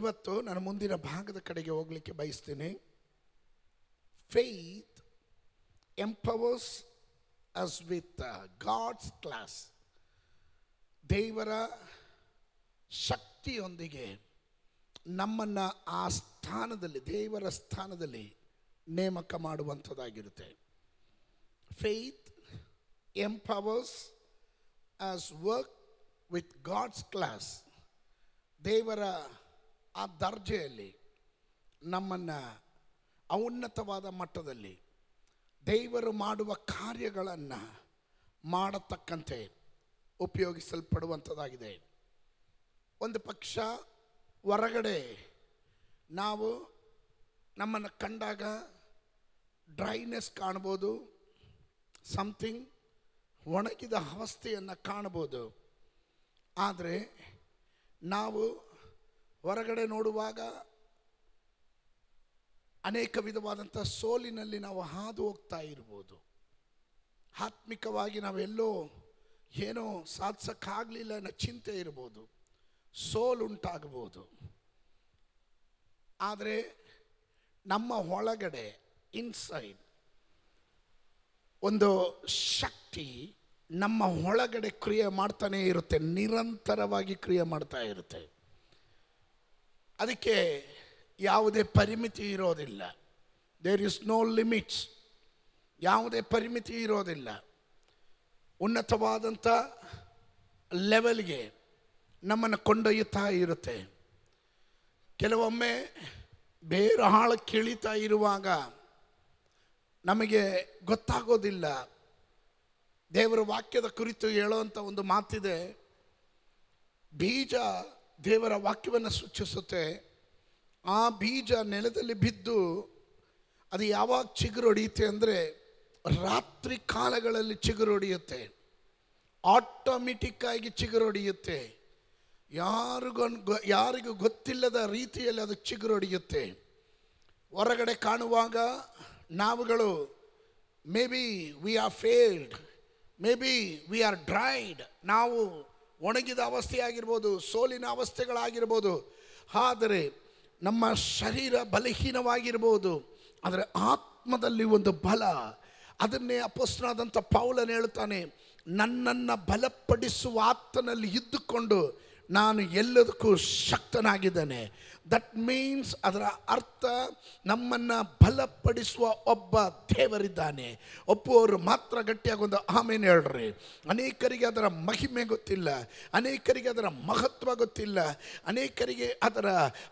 ಇವತ್ತು ನಾನು ಮುಂದಿನ ಭಾಗದ ಕಡೆಗೆ ಹೋಗಲಿಕ್ಕೆ ಬಯಸ್ತೀನಿ. Faith empowers us with God's class ದೇವರ ಶಕ್ತಿಯೊಂದಿಗೆ ನಮ್ಮನ್ನು ಆ ಸ್ಥಾನದಲ್ಲಿ, ದೇವರ ಸ್ಥಾನದಲ್ಲಿ ನೇಮಕ ಮಾಡುವಂಥದ್ದಾಗಿರುತ್ತೆ. Faith empowers us work with God's class ದೇವರ ಆ ದರ್ಜೆಯಲ್ಲಿ ನಮ್ಮನ್ನು ಔನ್ನತವಾದ ಮಟ್ಟದಲ್ಲಿ ದೇವರು ಮಾಡುವ ಕಾರ್ಯಗಳನ್ನು ಮಾಡತಕ್ಕಂತೆ ಉಪಯೋಗಿಸಲ್ಪಡುವಂಥದ್ದಾಗಿದೆ ಒಂದು ಪಕ್ಷ ಹೊರಗಡೆ ನಾವು ನಮ್ಮನ್ನು ಕಂಡಾಗ ಡ್ರೈನೆಸ್ ಕಾಣ್ಬೋದು ಸಮಥಿಂಗ್ ಒಣಗಿದ ಅವಸ್ಥೆಯನ್ನು ಕಾಣ್ಬೋದು ಆದರೆ ನಾವು ಹೊರಗಡೆ ನೋಡುವಾಗ ಅನೇಕ ವಿಧವಾದಂಥ ಸೋಲಿನಲ್ಲಿ ನಾವು ಹಾದು ಹೋಗ್ತಾ ಇರ್ಬೋದು. ಆತ್ಮಿಕವಾಗಿ ನಾವೆಲ್ಲೋ ಏನೋ ಸಾಧಿಸೋಕ್ಕಾಗಲಿಲ್ಲ ಅನ್ನೋ ಚಿಂತೆ ಇರ್ಬೋದು. ಸೋಲುಂಟಾಗ್ಬೋದು. ಆದರೆ ನಮ್ಮ ಒಳಗಡೆ ಇನ್ಸೈಡ್ ಒಂದು ಶಕ್ತಿ ನಮ್ಮ ಒಳಗಡೆ ಕ್ರಿಯೆ ಮಾಡ್ತಾನೇ ಇರುತ್ತೆ, ನಿರಂತರವಾಗಿ ಕ್ರಿಯೆ ಮಾಡ್ತಾ ಇರುತ್ತೆ. ಅದಕ್ಕೆ ಯಾವುದೇ ಪರಿಮಿತಿ ಇರೋದಿಲ್ಲ. ದೇರ್ ಇಸ್ ನೋ ಲಿಮಿಟ್ಸ್ ಯಾವುದೇ ಪರಿಮಿತಿ ಇರೋದಿಲ್ಲ. ಉನ್ನತವಾದಂಥ ಲೆವೆಲ್ಗೆ ನಮ್ಮನ್ನು ಕೊಂಡೊಯ್ಯುತ್ತಾ ಇರುತ್ತೆ. ಕೆಲವೊಮ್ಮೆ ಬೇರೆ ಹಾಳು ಇಳಿತಾ ಇರುವಾಗ ನಮಗೆ ಗೊತ್ತಾಗೋದಿಲ್ಲ. ದೇವರ ವಾಕ್ಯದ ಕುರಿತು ಹೇಳುವಂಥ ಒಂದು ಮಾತಿದೆ, ಬೀಜ ದೇವರ ವಾಕ್ಯವನ್ನು ಸೂಚಿಸುತ್ತೆ. ಆ ಬೀಜ ನೆಲದಲ್ಲಿ ಬಿದ್ದು ಅದು ಯಾವಾಗ ಚಿಗುರೊಡೆಯುತ್ತೆ ಅಂದರೆ ರಾತ್ರಿ ಕಾಲಗಳಲ್ಲಿ ಚಿಗುರೊಡೆಯುತ್ತೆ ಆಟೋಮೆಟಿಕ್ಕಾಗಿ ಚಿಗುರೊಡೆಯುತ್ತೆ ಯಾರಿಗೂ ಯಾರಿಗೂ ಗೊತ್ತಿಲ್ಲದ ರೀತಿಯಲ್ಲಿ ಅದು ಚಿಗುರೊಡೆಯುತ್ತೆ ಹೊರಗಡೆ ಕಾಣುವಾಗ ನಾವುಗಳು maybe we are failed maybe we are dried ನಾವು ಒಣಗಿದ ಅವಸ್ಥೆಯಾಗಿರ್ಬೋದು, ಸೋಲಿನ ಅವಸ್ಥೆಗಳಾಗಿರ್ಬೋದು, ಆದರೆ ನಮ್ಮ ಶರೀರ ಬಲಹೀನವಾಗಿರ್ಬೋದು, ಆದರೆ ಆತ್ಮದಲ್ಲಿ ಒಂದು ಬಲ. ಅದನ್ನೇ ಅಪಸ್ನಾದಂಥ ಪೌಲನ್ ಹೇಳ್ತಾನೆ ನನ್ನನ್ನು ಬಲಪಡಿಸುವ ಆತ್ಮನಲ್ಲಿ ಇದ್ದುಕೊಂಡು ನಾನು ಎಲ್ಲದಕ್ಕೂ ಶಕ್ತನಾಗಿದ್ದೇನೆ. ದಟ್ ಮೀನ್ಸ್ ಅದರ ಅರ್ಥ ನಮ್ಮನ್ನು ಬಲಪಡಿಸುವ ಒಬ್ಬ ದೇವರಿದ್ದಾನೆ. ಒಪ್ಪುವವರು ಮಾತ್ರ ಗಟ್ಟಿಯಾಗಿ ಒಂದು ಆಮೇಲೆ ಹೇಳ್ರಿ. ಅನೇಕರಿಗೆ ಅದರ ಮಹಿಮೆ ಗೊತ್ತಿಲ್ಲ. ಅನೇಕರಿಗೆ ಅದರ ಮಹತ್ವ ಗೊತ್ತಿಲ್ಲ. ಅನೇಕರಿಗೆ ಅದರ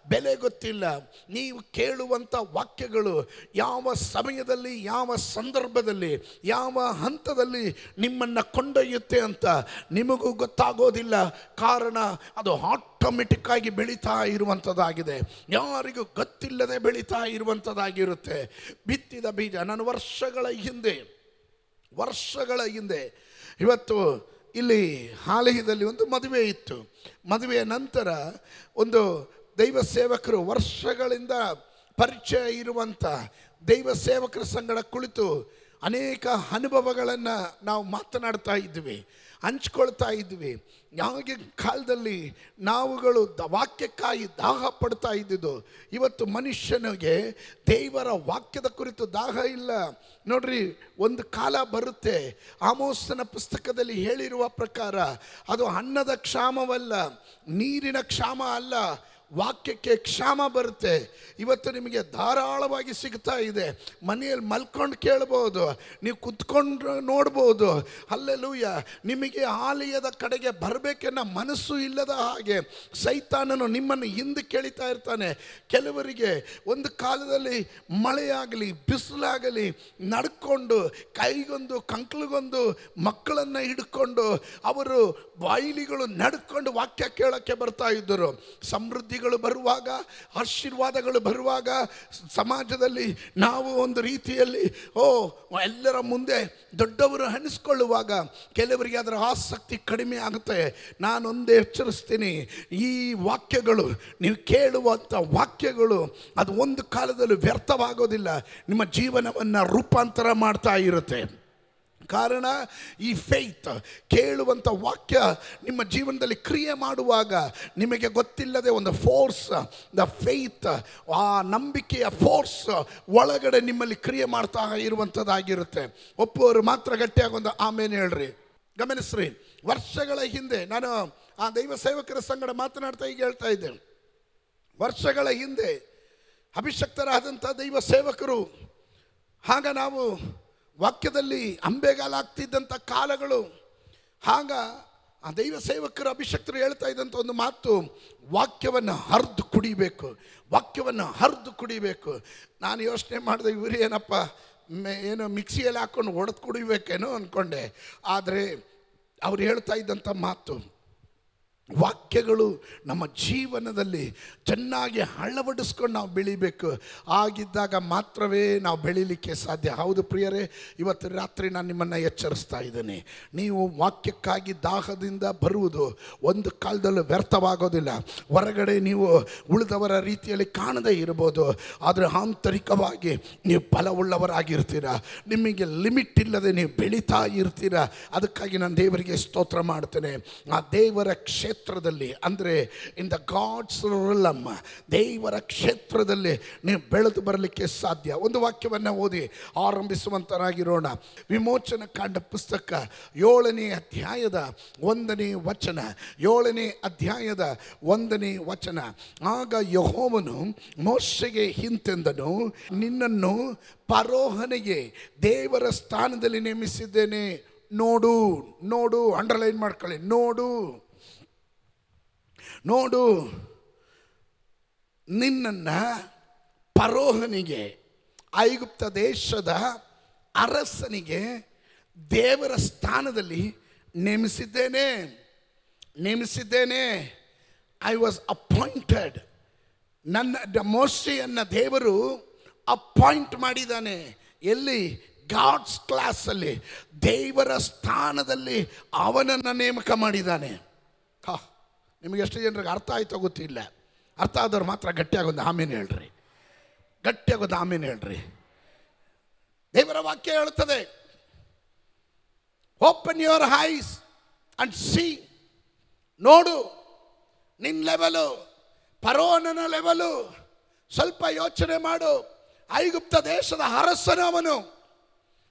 ಬೆಲೆ ಗೊತ್ತಿಲ್ಲ. ನೀವು ಕೇಳುವಂಥ ವಾಕ್ಯಗಳು ಯಾವ ಸಮಯದಲ್ಲಿ, ಯಾವ ಸಂದರ್ಭದಲ್ಲಿ, ಯಾವ ಹಂತದಲ್ಲಿ ನಿಮ್ಮನ್ನು ಕೊಂಡೊಯ್ಯುತ್ತೆ ಅಂತ ನಿಮಗೂ ಗೊತ್ತಾಗೋದಿಲ್ಲ. ಕಾರಣ ಅದು ಆಟೋಮೆಟಿಕ್ ಆಗಿ ಬೆಳೀತಾ ಇರುವಂಥದ್ದಾಗಿದೆ ಯಾರಿಗೂ ಗೊತ್ತಿಲ್ಲದೆ ಬೆಳೀತಾ ಇರುವಂಥದ್ದಾಗಿರುತ್ತೆ. ಬಿತ್ತಿದ ಬೀಜ ನಾನು ವರ್ಷಗಳ ಹಿಂದೆ ವರ್ಷಗಳ ಹಿಂದೆ, ಇವತ್ತು ಇಲ್ಲಿ ಹಾಲಹಿದಲ್ಲಿ ಒಂದು ಮದುವೆ ಇತ್ತು. ಮದುವೆಯ ನಂತರ ಒಂದು ದೈವ ಸೇವಕರು ವರ್ಷಗಳಿಂದ ಪರಿಚಯ ಇರುವಂಥ ದೈವ ಸೇವಕರ ಸಂಗಡ ಕುಳಿತು ಅನೇಕ ಅನುಭವಗಳನ್ನು ನಾವು ಮಾತನಾಡ್ತಾ ಇದ್ವಿ. ಹಂಚ್ಕೊಳ್ತಾ ಇದ್ವಿ. ಯಾವಾಗ ಕಾಲದಲ್ಲಿ ನಾವುಗಳು ದ ವಾಕ್ಯಕ್ಕಾಗಿ ದಾಹ ಪಡ್ತಾ ಇದ್ದಿದ್ದು. ಇವತ್ತು ಮನುಷ್ಯನಿಗೆ ದೇವರ ವಾಕ್ಯದ ಕುರಿತು ದಾಹ ಇಲ್ಲ. ನೋಡ್ರಿ, ಒಂದು ಕಾಲ ಬರುತ್ತೆ. ಆಮೋಸನ ಪುಸ್ತಕದಲ್ಲಿ ಹೇಳಿರುವ ಪ್ರಕಾರ ಅದು ಅನ್ನದ ಕ್ಷಾಮವಲ್ಲ, ನೀರಿನ ಕ್ಷಾಮ ಅಲ್ಲ ವಾಕ್ಯಕ್ಕೆ ಕ್ಷಾಮ ಬರುತ್ತೆ. ಇವತ್ತು ನಿಮಗೆ ಧಾರಾಳವಾಗಿ ಸಿಗ್ತಾ ಇದೆ. ಮನೆಯಲ್ಲಿ ಮಲ್ಕೊಂಡು ಕೇಳ್ಬೋದು. ನೀವು ಕುತ್ಕೊಂಡು ನೋಡ್ಬೋದು. ಅಲ್ಲೆಲ್ಲೂಯ್ಯ ನಿಮಗೆ ಆಲಯದ ಕಡೆಗೆ ಬರಬೇಕೆನ್ನೋ ಮನಸ್ಸು ಇಲ್ಲದ ಹಾಗೆ ಸೈತಾನನು ನಿಮ್ಮನ್ನು ಹಿಂದೆ ಕೇಳಿತಾ ಇರ್ತಾನೆ. ಕೆಲವರಿಗೆ ಒಂದು ಕಾಲದಲ್ಲಿ ಮಳೆಯಾಗಲಿ, ಬಿಸಿಲಾಗಲಿ, ನಡ್ಕೊಂಡು, ಕೈಗೊಂದು, ಕಂಕ್ಳಿಗೊಂದು ಮಕ್ಕಳನ್ನು ಹಿಡ್ಕೊಂಡು ಅವರು ಬಾಯಿಲಿಗಳು ನಡ್ಕೊಂಡು ವಾಕ್ಯ ಕೇಳೋಕ್ಕೆ ಬರ್ತಾ ಇದ್ದರು. ಸಮೃದ್ಧಿಗಳು ಬರುವಾಗ, ಆಶೀರ್ವಾದಗಳು ಬರುವಾಗ, ಸಮಾಜದಲ್ಲಿ ನಾವು ಒಂದು ರೀತಿಯಲ್ಲಿ, ಓ, ಎಲ್ಲರ ಮುಂದೆ ದೊಡ್ಡವರು ಅನಿಸ್ಕೊಳ್ಳುವಾಗ ಕೆಲವರಿಗೆ ಅದರ ಆಸಕ್ತಿ ಕಡಿಮೆ ಆಗುತ್ತೆ. ನಾನೊಂದೇ ಎಚ್ಚರಿಸ್ತೀನಿ, ಈ ವಾಕ್ಯಗಳು, ನೀವು ಕೇಳುವಂಥ ವಾಕ್ಯಗಳು ಅದು ಒಂದು ಕಾಲದಲ್ಲಿ ವ್ಯರ್ಥವಾಗೋದಿಲ್ಲ. ನಿಮ್ಮ ಜೀವನವನ್ನು ರೂಪಾಂತರ ಮಾಡ್ತಾ ಇರುತ್ತೆ. ಕಾರಣ ಈ ಫೇತ್ ಕೇಳುವಂಥ ವಾಕ್ಯ ನಿಮ್ಮ ಜೀವನದಲ್ಲಿ ಕ್ರಿಯೆ ಮಾಡುವಾಗ ನಿಮಗೆ ಗೊತ್ತಿಲ್ಲದೆ ಒಂದು ಫೋರ್ಸ್ ದ ಫೇತ್ ಆ ನಂಬಿಕೆಯ ಫೋರ್ಸ್ ಒಳಗಡೆ ನಿಮ್ಮಲ್ಲಿ ಕ್ರಿಯೆ ಮಾಡ್ತಾ ಇರುವಂಥದ್ದಾಗಿರುತ್ತೆ ಒಪ್ಪುವರು ಮಾತ್ರ ಗಟ್ಟಿಯಾಗಿ ಒಂದು ಆಮೇಲೆ ಹೇಳ್ರಿ. ಗಮನಿಸ್ರಿ. ವರ್ಷಗಳ ಹಿಂದೆ ನಾನು ಆ ದೈವ ಸೇವಕರ ಸಂಗಡ ಮಾತನಾಡ್ತಾ ಈಗ ಹೇಳ್ತಾ ಇದ್ದೆ. ವರ್ಷಗಳ ಹಿಂದೆ ಅಭಿಷಕ್ತರಾದಂಥ ದೈವ ಸೇವಕರು ಆಗ ನಾವು ವಾಕ್ಯದಲ್ಲಿ ಅಂಬೆಗಾಲಾಗ್ತಿದ್ದಂಥ ಕಾಲಗಳು. ಆಗ ಆ ದೈವ ಸೇವಕರು, ಅಭಿಷಕ್ತರು ಹೇಳ್ತಾ ಇದ್ದಂಥ ಒಂದು ಮಾತು, ವಾಕ್ಯವನ್ನು ಹರಿದು ಕುಡಿಬೇಕು, ವಾಕ್ಯವನ್ನು ಹರಿದು ಕುಡಿಬೇಕು. ನಾನು ಯೋಚನೆ ಮಾಡಿದೆ, ಇವರು ಏನಪ್ಪ ಏನು ಮಿಕ್ಸಿಯಲ್ಲಿ ಹಾಕ್ಕೊಂಡು ಒಡೆದು ಕುಡಿಬೇಕೇನೋ ಅಂದ್ಕೊಂಡೆ ಆದರೆ ಅವ್ರು ಹೇಳ್ತಾ ಇದ್ದಂಥ ಮಾತು ವಾಕ್ಯಗಳು ನಮ್ಮ ಜೀವನದಲ್ಲಿ ಚೆನ್ನಾಗಿ ಅಳವಡಿಸ್ಕೊಂಡು ನಾವು ಬೆಳಿಬೇಕು. ಆಗಿದ್ದಾಗ ಮಾತ್ರವೇ ನಾವು ಬೆಳಿಲಿಕ್ಕೆ ಸಾಧ್ಯ. ಹೌದು ಪ್ರಿಯರೇ, ಇವತ್ತು ರಾತ್ರಿ ನಾನು ನಿಮ್ಮನ್ನು ಎಚ್ಚರಿಸ್ತಾ ಇದ್ದೇನೆ. ನೀವು ವಾಕ್ಯಕ್ಕಾಗಿ ದಾಹದಿಂದ ಬರುವುದು ಒಂದು ಕಾಲದಲ್ಲೂ ವ್ಯರ್ಥವಾಗೋದಿಲ್ಲ. ಹೊರಗಡೆ ನೀವು ಉಳಿದವರ ರೀತಿಯಲ್ಲಿ ಕಾಣದೇ ಇರ್ಬೋದು ಆದರೆ ಆಂತರಿಕವಾಗಿ ನೀವು ಫಲವುಳ್ಳವರಾಗಿರ್ತೀರ ನಿಮಗೆ ಲಿಮಿಟ್ ಇಲ್ಲದೆ ನೀವು ಬೆಳೀತಾ ಇರ್ತೀರ? ಅದಕ್ಕಾಗಿ ನಾನು ದೇವರಿಗೆ ಸ್ತೋತ್ರ ಮಾಡ್ತೇನೆ. ಆ ದೇವರ ಕ್ಷೇತ್ರದಲ್ಲಿ, ಅಂದರೆ ಇನ್ ದ ಗಾಡ್ಸ್ ರಿಲಮ್ ದೇವರ ಕ್ಷೇತ್ರದಲ್ಲಿ ನೀವು ಬೆಳೆದು ಬರಲಿಕ್ಕೆ ಸಾಧ್ಯ. ಒಂದು ವಾಕ್ಯವನ್ನು ಓದಿ ಆರಂಭಿಸುವಂತರಾಗಿರೋಣ ವಿಮೋಚನ ಕಾಂಡ ಪುಸ್ತಕ, ಏಳನೇ ಅಧ್ಯಾಯದ ಒಂದನೇ ವಚನ, ಏಳನೇ ಅಧ್ಯಾಯದ ಒಂದನೇ ವಚನ. ಆಗ ಯಹೋವನು ಮೋಶೆಗೆ ಹಿಂತೆಂದನು, ನಿನ್ನನ್ನು ಪರೋಹನೆಗೆ ದೇವರ ಸ್ಥಾನದಲ್ಲಿ ನೇಮಿಸಿದ್ದೇನೆ. ನೋಡು ನೋಡು, ಅಂಡರ್ಲೈನ್ ಮಾಡ್ಕೊಳ್ಳಿ. ನೋಡು. ನೋಡು, ನಿನ್ನನ್ನು ಪರೋಹನಿಗೆ ಐಗುಪ್ತ ದೇಶದ ಅರಸನಿಗೆ ದೇವರ ಸ್ಥಾನದಲ್ಲಿ ನೇಮಿಸಿದ್ದೇನೆ. ನೇಮಿಸಿದ್ದೇನೆ. ಐ ವಾಸ್ ಅಪಾಯಿಂಟೆಡ್ ನನ್ನ ಮೋಶೆಯನ್ನು ದೇವರು ಅಪಾಯಿಂಟ್ ಮಾಡಿದ್ದಾನೆ. ಎಲ್ಲಿ? ಗಾಡ್ಸ್ ಕ್ಲಾಸಲ್ಲಿ ದೇವರ ಸ್ಥಾನದಲ್ಲಿ ಅವನನ್ನು ನೇಮಕ ಮಾಡಿದ್ದಾನೆ. ಹಾ. ನಿಮಗೆ ಎಷ್ಟು ಜನರಿಗೆ ಅರ್ಥ ಆಯ್ತೋ ಗೊತ್ತಿಲ್ಲ ಅರ್ಥ ಆದವ್ರು ಮಾತ್ರ ಗಟ್ಟಿಯಾಗಿ ಒಂದು ಆಮೇಲೆ ಹೇಳ್ರಿ. ಗಟ್ಟಿಯಾಗೊಂದು ಆಮೇಲೆ ಹೇಳ್ರಿ. ದೇವರ ವಾಕ್ಯ ಹೇಳುತ್ತದೆ. Open your eyes and see ನೋಡು. ನಿನ್ನ ಲೆವೆಲು ಪರೋನನ ಲೆವೆಲು. ಸ್ವಲ್ಪ ಯೋಚನೆ ಮಾಡು. ಐಗುಪ್ತ ದೇಶದ ಅರಸನವನು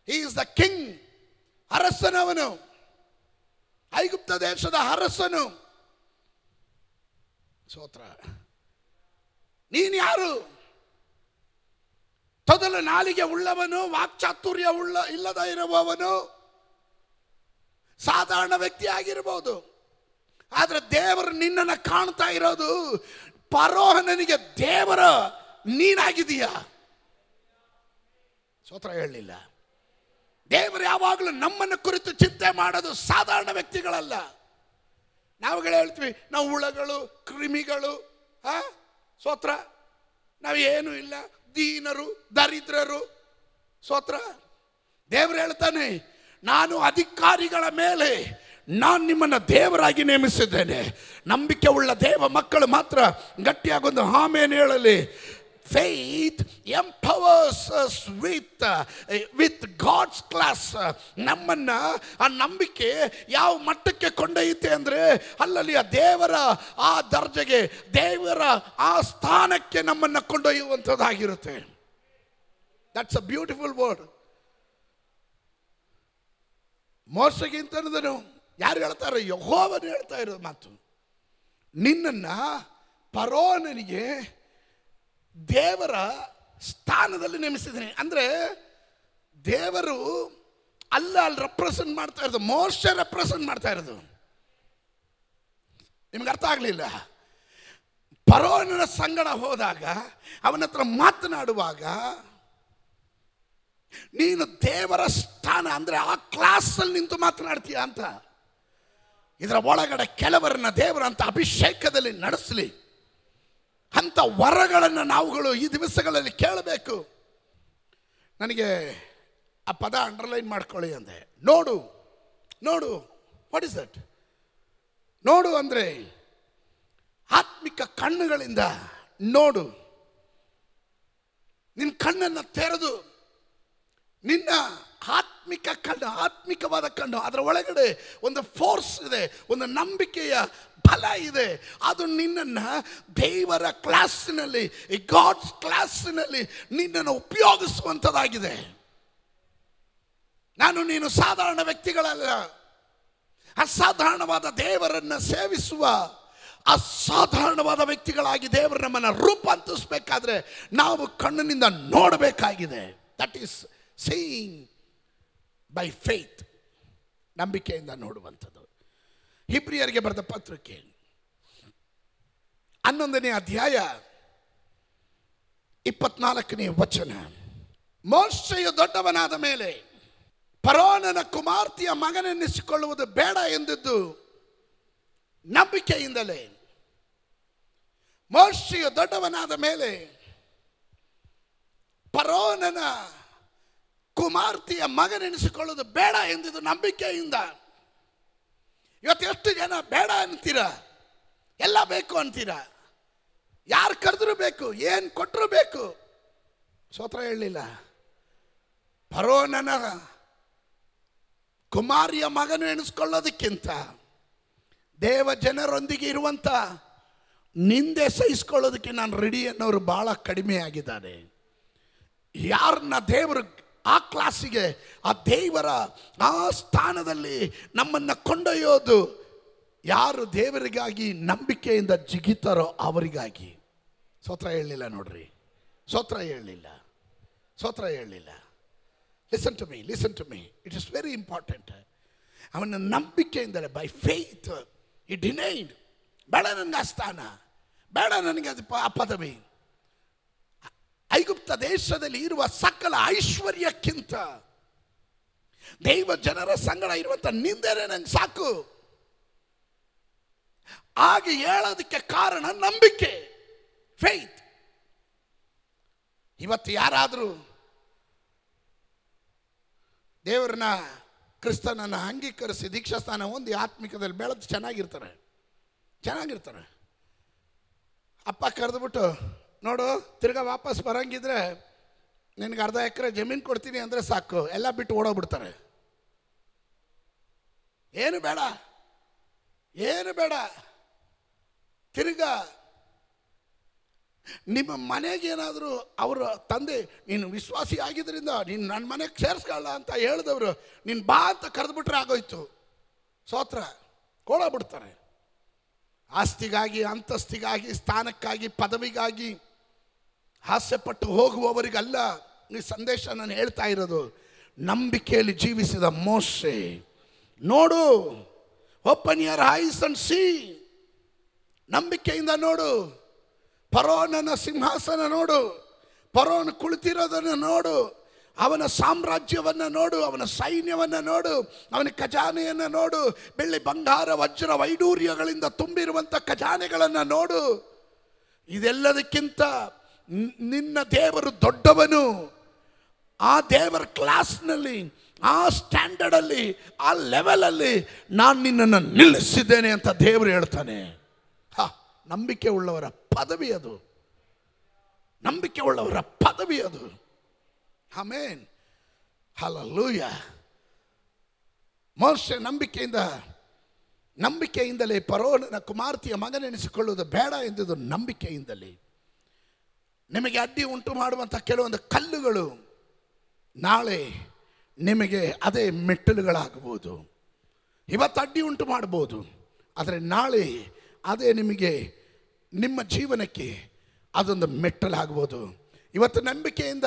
ಈಸ್ ದ ಕಿಂಗ್ ಅರಸನವನು. ಐಗುಪ್ತ ದೇಶದ ಅರಸನು. ಸೋತ್ರ ನೀನು ಯಾರು? ತೊದಲು ನಾಲಿಗೆ ಉಳ್ಳವನು, ವಾಕ್ಚಾತುರ್ಯ ಉಳ್ಳ, ಇಲ್ಲದ ಇರುವವನು, ಸಾಧಾರಣ ವ್ಯಕ್ತಿ ಆಗಿರ್ಬೋದು ಆದರೆ ದೇವರು ನಿನ್ನನ್ನು ಕಾಣ್ತಾ ಇರೋದು ಪರೋಹನನಿಗೆ ದೇವರ ನೀನಾಗಿದೀಯ ಸೋತ್ರ ಹೇಳಲಿಲ್ಲ. ದೇವರು ಯಾವಾಗಲೂ ನಮ್ಮನ್ನು ಕುರಿತು ಚಿಂತೆ ಮಾಡೋದು ಸಾಧಾರಣ ವ್ಯಕ್ತಿಗಳಲ್ಲ. ನಾವುಗಳು ಹೇಳ್ತೀವಿ, ನಾವು ಹುಳಗಳು, ಕ್ರಿಮಿಗಳು ಆ ಸೋತ್ರ? ನಾವು ಏನು ಇಲ್ಲ. ದೀನರು, ದರಿದ್ರರು. ಸೋತ್ರ? ದೇವರು ಹೇಳ್ತಾನೆ, ನಾನು ಅಧಿಕಾರಿಗಳ ಮೇಲೆ ನಾನು ನಿಮ್ಮನ್ನು ದೇವರಾಗಿ ನೇಮಿಸಿದ್ದೇನೆ. ನಂಬಿಕೆ ಉಳ್ಳ ದೇವ ಮಕ್ಕಳು ಮಾತ್ರ ಗಟ್ಟಿಯಾಗೊಂದು ಆಮೇಲೆ ಹೇಳಲಿ. Faith empowers us with with God's class ನಮ್ಮನ್ನ, ಆ ನಂಬಿಕೆ ಯಾವ ಮಟ್ಟಕ್ಕೆ ಕೊಂಡೊಯ್ಯುತ್ತೆ ಅಂದರೆ ಅಲ್ಲಲ್ಲಿ ಆ ದೇವರ ಆ ದರ್ಜೆಗೆ, ದೇವರ ಆ ಸ್ಥಾನಕ್ಕೆ ನಮ್ಮನ್ನು ಕೊಂಡೊಯ್ಯುವಂಥದ್ದಾಗಿರುತ್ತೆ. ದಟ್ಸ್ ಅ ಬ್ಯೂಟಿಫುಲ್ ವರ್ಡ್ ಮೋಸಗಿಂತನದನು ಯಾರು ಹೇಳ್ತಾರೆ? ಯಹೋವನು ಹೇಳ್ತಾ ಇರೋದು ಮಾತು. ನಿನ್ನನ್ನು ಪರೋನನಿಗೆ ದೇವರ ಸ್ಥಾನದಲ್ಲಿ ನೇಮಿಸಿದ್ದೀನಿ. ಅಂದರೆ ದೇವರು ಅಲ್ಲ, ಅಲ್ಲಿ ರೆಪ್ರೆಸೆಂಟ್ ಮಾಡ್ತಾ ಇರೋದು ಮೋಶ ರೆಪ್ರೆಸೆಂಟ್ ಮಾಡ್ತಾ ಇರೋದು. ನಿಮ್ಗೆ ಅರ್ಥ ಆಗಲಿಲ್ಲ? ಪರೋನನ ಸಂಗಡ ಹೋದಾಗ, ಅವನ ಹತ್ರ ಮಾತನಾಡುವಾಗ, ನೀನು ದೇವರ ಸ್ಥಾನ, ಅಂದರೆ ಆ ಕ್ಲಾಸಲ್ಲಿ ನಿಂತು ಮಾತನಾಡ್ತೀಯ ಅಂತ? ಇದರ ಒಳಗಡೆ ಕೆಲವರನ್ನ ದೇವರಂತ ಅಭಿಷೇಕದಲ್ಲಿ ನಡೆಸಲಿ. ಅಂಥ ವರಗಳನ್ನು ನಾವುಗಳು ಈ ದಿವಸಗಳಲ್ಲಿ ಕೇಳಬೇಕು. ನನಗೆ ಆ ಪದ ಅಂಡರ್ಲೈನ್ ಮಾಡ್ಕೊಳ್ಳಿ ಅಂದೆ. ನೋಡು ನೋಡು ವಾಟ್ ಇಸ್ ದಟ್ ನೋಡು ಅಂದರೆ ಆತ್ಮಿಕ ಕಣ್ಣುಗಳಿಂದ ನೋಡು. ನಿನ್ನ ಕಣ್ಣನ್ನು ತೆರೆದು, ನಿನ್ನ ಆತ್ಮಿಕ ಕಣ್ಣು, ಆತ್ಮಿಕವಾದ ಕಣ್ಣು, ಅದರ ಒಳಗಡೆ ಒಂದು ಫೋರ್ಸ್ ಇದೆ, ಒಂದು ನಂಬಿಕೆಯ ಬಲ ಇದೆ. ಅದು ನಿನ್ನನ್ನು ದೇವರ ಕ್ಲಾಸಿನಲ್ಲಿ ಈ ಗಾಡ್ಸ್ ಕ್ಲಾಸಿನಲ್ಲಿ ನಿನ್ನನ್ನು ಉಪಯೋಗಿಸುವಂಥದ್ದಾಗಿದೆ. ನಾನು ನೀನು ಸಾಧಾರಣ ವ್ಯಕ್ತಿಗಳಲ್ಲ. ಅಸಾಧಾರಣವಾದ ದೇವರನ್ನು ಸೇವಿಸುವ, ಅಸಾಧಾರಣವಾದ ವ್ಯಕ್ತಿಗಳಾಗಿ ದೇವರು ನಮ್ಮನ್ನು ರೂಪಾಂತರಿಸಬೇಕಾದ್ರೆ ನಾವು ಕಣ್ಣಿನಿಂದ ನೋಡಬೇಕಾಗಿದೆ. That is seeing by faith ನಂಬಿಕೆಯಿಂದ ನೋಡುವಂಥದ್ದು. ಹಿಬ್ರಿಯರಿಗೆ ಬರೆದ ಪತ್ರಿಕೆ. ಹನ್ನೊಂದನೇ ಅಧ್ಯಾಯ, ಇಪ್ಪತ್ನಾಲ್ಕನೇ ವಚನ. ಮೋಶೆಯು ದೊಡ್ಡವನಾದ ಮೇಲೆ ಪರೋನನ ಕುಮಾರ್ತಿಯ ಮಗನೆನ್ನಿಸಿಕೊಳ್ಳುವುದು ಬೇಡ ಎಂದಿದ್ದು ನಂಬಿಕೆಯಿಂದಲೇ. ಮೋಶೆಯು ದೊಡ್ಡವನಾದ ಮೇಲೆ ಪರೋನನ ಕುಮಾರ್ತಿಯ ಮಗನೆನಿಸಿಕೊಳ್ಳುವುದು ಬೇಡ ಎಂದಿದ್ದು ನಂಬಿಕೆಯಿಂದ. ಇವತ್ತು ಎಷ್ಟು ಜನ ಬೇಡ ಅಂತೀರ? ಎಲ್ಲ ಬೇಕು ಅಂತೀರ? ಯಾರು ಕರೆದ್ರು ಬೇಕು, ಏನು ಕೊಟ್ಟರು ಬೇಕು? ಸೋತ್ರ ಹೇಳಲಿಲ್ಲ. ಫರೋನನ ಕುಮಾರಿಯ ಮಗನು ಎಣಿಸ್ಕೊಳ್ಳೋದಕ್ಕಿಂತ ದೇವ ಜನರೊಂದಿಗೆ ಇರುವಂಥ ನಿಂದೆ ಸಹಿಸ್ಕೊಳ್ಳೋದಕ್ಕೆ ನಾನು ರೆಡಿ ಅನ್ನೋರು ಭಾಳ ಕಡಿಮೆ ಆಗಿದ್ದಾರೆ. ಯಾರನ್ನ ದೇವರು ಆ ಕ್ಲಾಸಿಗೆ ಆ ದೇವರ ಆ ಸ್ಥಾನದಲ್ಲಿ ನಮ್ಮನ್ನು ಕೊಂಡೊಯ್ಯೋದು. ಯಾರು ದೇವರಿಗಾಗಿ ನಂಬಿಕೆಯಿಂದ ಜಿಗಿತಾರೋ ಅವರಿಗಾಗಿ. ಸ್ವತ್ರ ಹೇಳಲಿಲ್ಲ ನೋಡ್ರಿ. ಸ್ವತ್ರ ಹೇಳಲಿಲ್ಲ. ಸೋತ್ರ ಹೇಳಲಿಲ್ಲ. Listen to me listen to me it is very important ಅವನ ನಂಬಿಕೆಯಿಂದಲೇ ಬೈ ಫೇತ್ ಇಟ್ ಡಿನೈಡ್ ಬೇಡ ನನಗೆ ಆ ಸ್ಥಾನ ಬೇಡ ನನಗೆ ಅದು ಆ ಪದವಿ ಐಗುಪ್ತ ದೇಶದಲ್ಲಿ ಇರುವ ಸಕಲ ಐಶ್ವರ್ಯಕ್ಕಿಂತ ದೈವ ಜನರ ಸಂಗಡ ಇರುವಂಥ ನಿಂದನೆ ನಂಗೆ ಸಾಕು. ಹಾಗೆ ಹೇಳೋದಕ್ಕೆ ಕಾರಣ ನಂಬಿಕೆ ಫೇತ್ ಇವತ್ತು ಯಾರಾದರೂ ದೇವರನ್ನ, ಕ್ರಿಸ್ತನನ್ನ ಅಂಗೀಕರಿಸಿ ದೀಕ್ಷಾಸ್ಥಾನ ಹೊಂದಿ ಆತ್ಮಿಕದಲ್ಲಿ ಬೆಳೆದು ಚೆನ್ನಾಗಿರ್ತಾರೆ. ಚೆನ್ನಾಗಿರ್ತಾರೆ. ಅಪ್ಪ ಕರೆದ್ಬಿಟ್ಟು ನೋಡು, ತಿರ್ಗಾ ವಾಪಸ್ ಬರಂಗಿದ್ರೆ ನಿನಗೆ ಅರ್ಧ ಎಕರೆ ಜಮೀನು ಕೊಡ್ತೀನಿ ಅಂದರೆ ಸಾಕು. ಎಲ್ಲ ಬಿಟ್ಟು ಓಡೋಗ್ಬಿಡ್ತಾರೆ. ಏನು ಬೇಡ. ಏನು ಬೇಡ. ತಿರ್ಗಾ ನಿಮ್ಮ ಮನೆಗೆ ಏನಾದರೂ ಅವರ ತಂದೆ, ನೀನು ವಿಶ್ವಾಸಿ ಆಗಿದ್ದರಿಂದ ನೀನು ನನ್ನ ಮನೆಗೆ ಸೇರಿಸ್ಕೊಳ್ಳ ಅಂತ ಹೇಳಿದವರು, ನೀನು ಬಾ ಅಂತ ಕರೆದ್ಬಿಟ್ರೆ ಆಗೋಯ್ತು. ಸೋತ್ರ ಕೊಡೋಗ್ಬಿಡ್ತಾರೆ ಆಸ್ತಿಗಾಗಿ, ಅಂತಸ್ತಿಗಾಗಿ, ಸ್ಥಾನಕ್ಕಾಗಿ, ಪದವಿಗಾಗಿ ಹಾಸ್ಯಪಟ್ಟು ಹೋಗುವವರಿಗಲ್ಲ. ಈ ಸಂದೇಶ ನಾನು ಹೇಳ್ತಾ ಇರೋದು, ನಂಬಿಕೆಯಲ್ಲಿ ಜೀವಿಸಿದ ಮೋಸೆ ನೋಡು open your eyes and see ನಂಬಿಕೆಯಿಂದ ನೋಡು ಪರೋನನ ಸಿಂಹಾಸನ ನೋಡು ಪರೋನ್ ಕುಳಿತಿರೋದನ್ನು ನೋಡು, ಅವನ ಸಾಮ್ರಾಜ್ಯವನ್ನು ನೋಡು, ಅವನ ಸೈನ್ಯವನ್ನು ನೋಡು, ಅವನ ಖಜಾನೆಯನ್ನು ನೋಡು, ಬೆಳ್ಳಿ ಬಂಗಾರ, ವಜ್ರ, ವೈಡೂರ್ಯಗಳಿಂದ ತುಂಬಿರುವಂಥ ಖಜಾನೆಗಳನ್ನು ನೋಡು. ಇದೆಲ್ಲದಕ್ಕಿಂತ ನಿನ್ನ ದೇವರು ದೊಡ್ಡವನು. ಆ ದೇವರ ಕ್ಲಾಸ್ನಲ್ಲಿ, ಆ ಸ್ಟ್ಯಾಂಡರ್ಡಲ್ಲಿ, ಆ ಲೆವೆಲಲ್ಲಿ ನಾನು ನಿನ್ನನ್ನು ನಿಲ್ಲಿಸಿದ್ದೇನೆ ಅಂತ ದೇವರು ಹೇಳ್ತಾನೆ. ಹಾ, ನಂಬಿಕೆ ಉಳ್ಳವರ ಪದವಿ ಅದು. ನಂಬಿಕೆ ಉಳ್ಳವರ ಪದವಿ ಅದು. ಆಮೇನ್. ಹಲಲ್ಲೂಯ. ಮನುಷ್ಯ ನಂಬಿಕೆಯಿಂದ, ನಂಬಿಕೆಯಿಂದಲೇ ಪರೋನನ ಕುಮಾರ್ತಿಯ ಮಗನೆನಿಸಿಕೊಳ್ಳುವುದು ಬೇಡ ಎಂದಿದ್ದು ನಂಬಿಕೆಯಿಂದಲೇ. ನಿಮಗೆ ಅಡ್ಡಿ ಉಂಟು ಮಾಡುವಂಥ ಕೆಲವೊಂದು ಕಲ್ಲುಗಳು ನಾಳೆ ನಿಮಗೆ ಅದೇ ಮೆಟ್ಟಲುಗಳಾಗಬಹುದು. ಇವತ್ತು ಅಡ್ಡಿ ಉಂಟು ಮಾಡ್ಬೋದು. ಆದರೆ ನಾಳೆ ಅದೇ ನಿಮಗೆ ನಿಮ್ಮ ಜೀವನಕ್ಕೆ ಅದೊಂದು ಮೆಟ್ಟಲಾಗ್ಬೋದು ಇವತ್ತು ನಂಬಿಕೆಯಿಂದ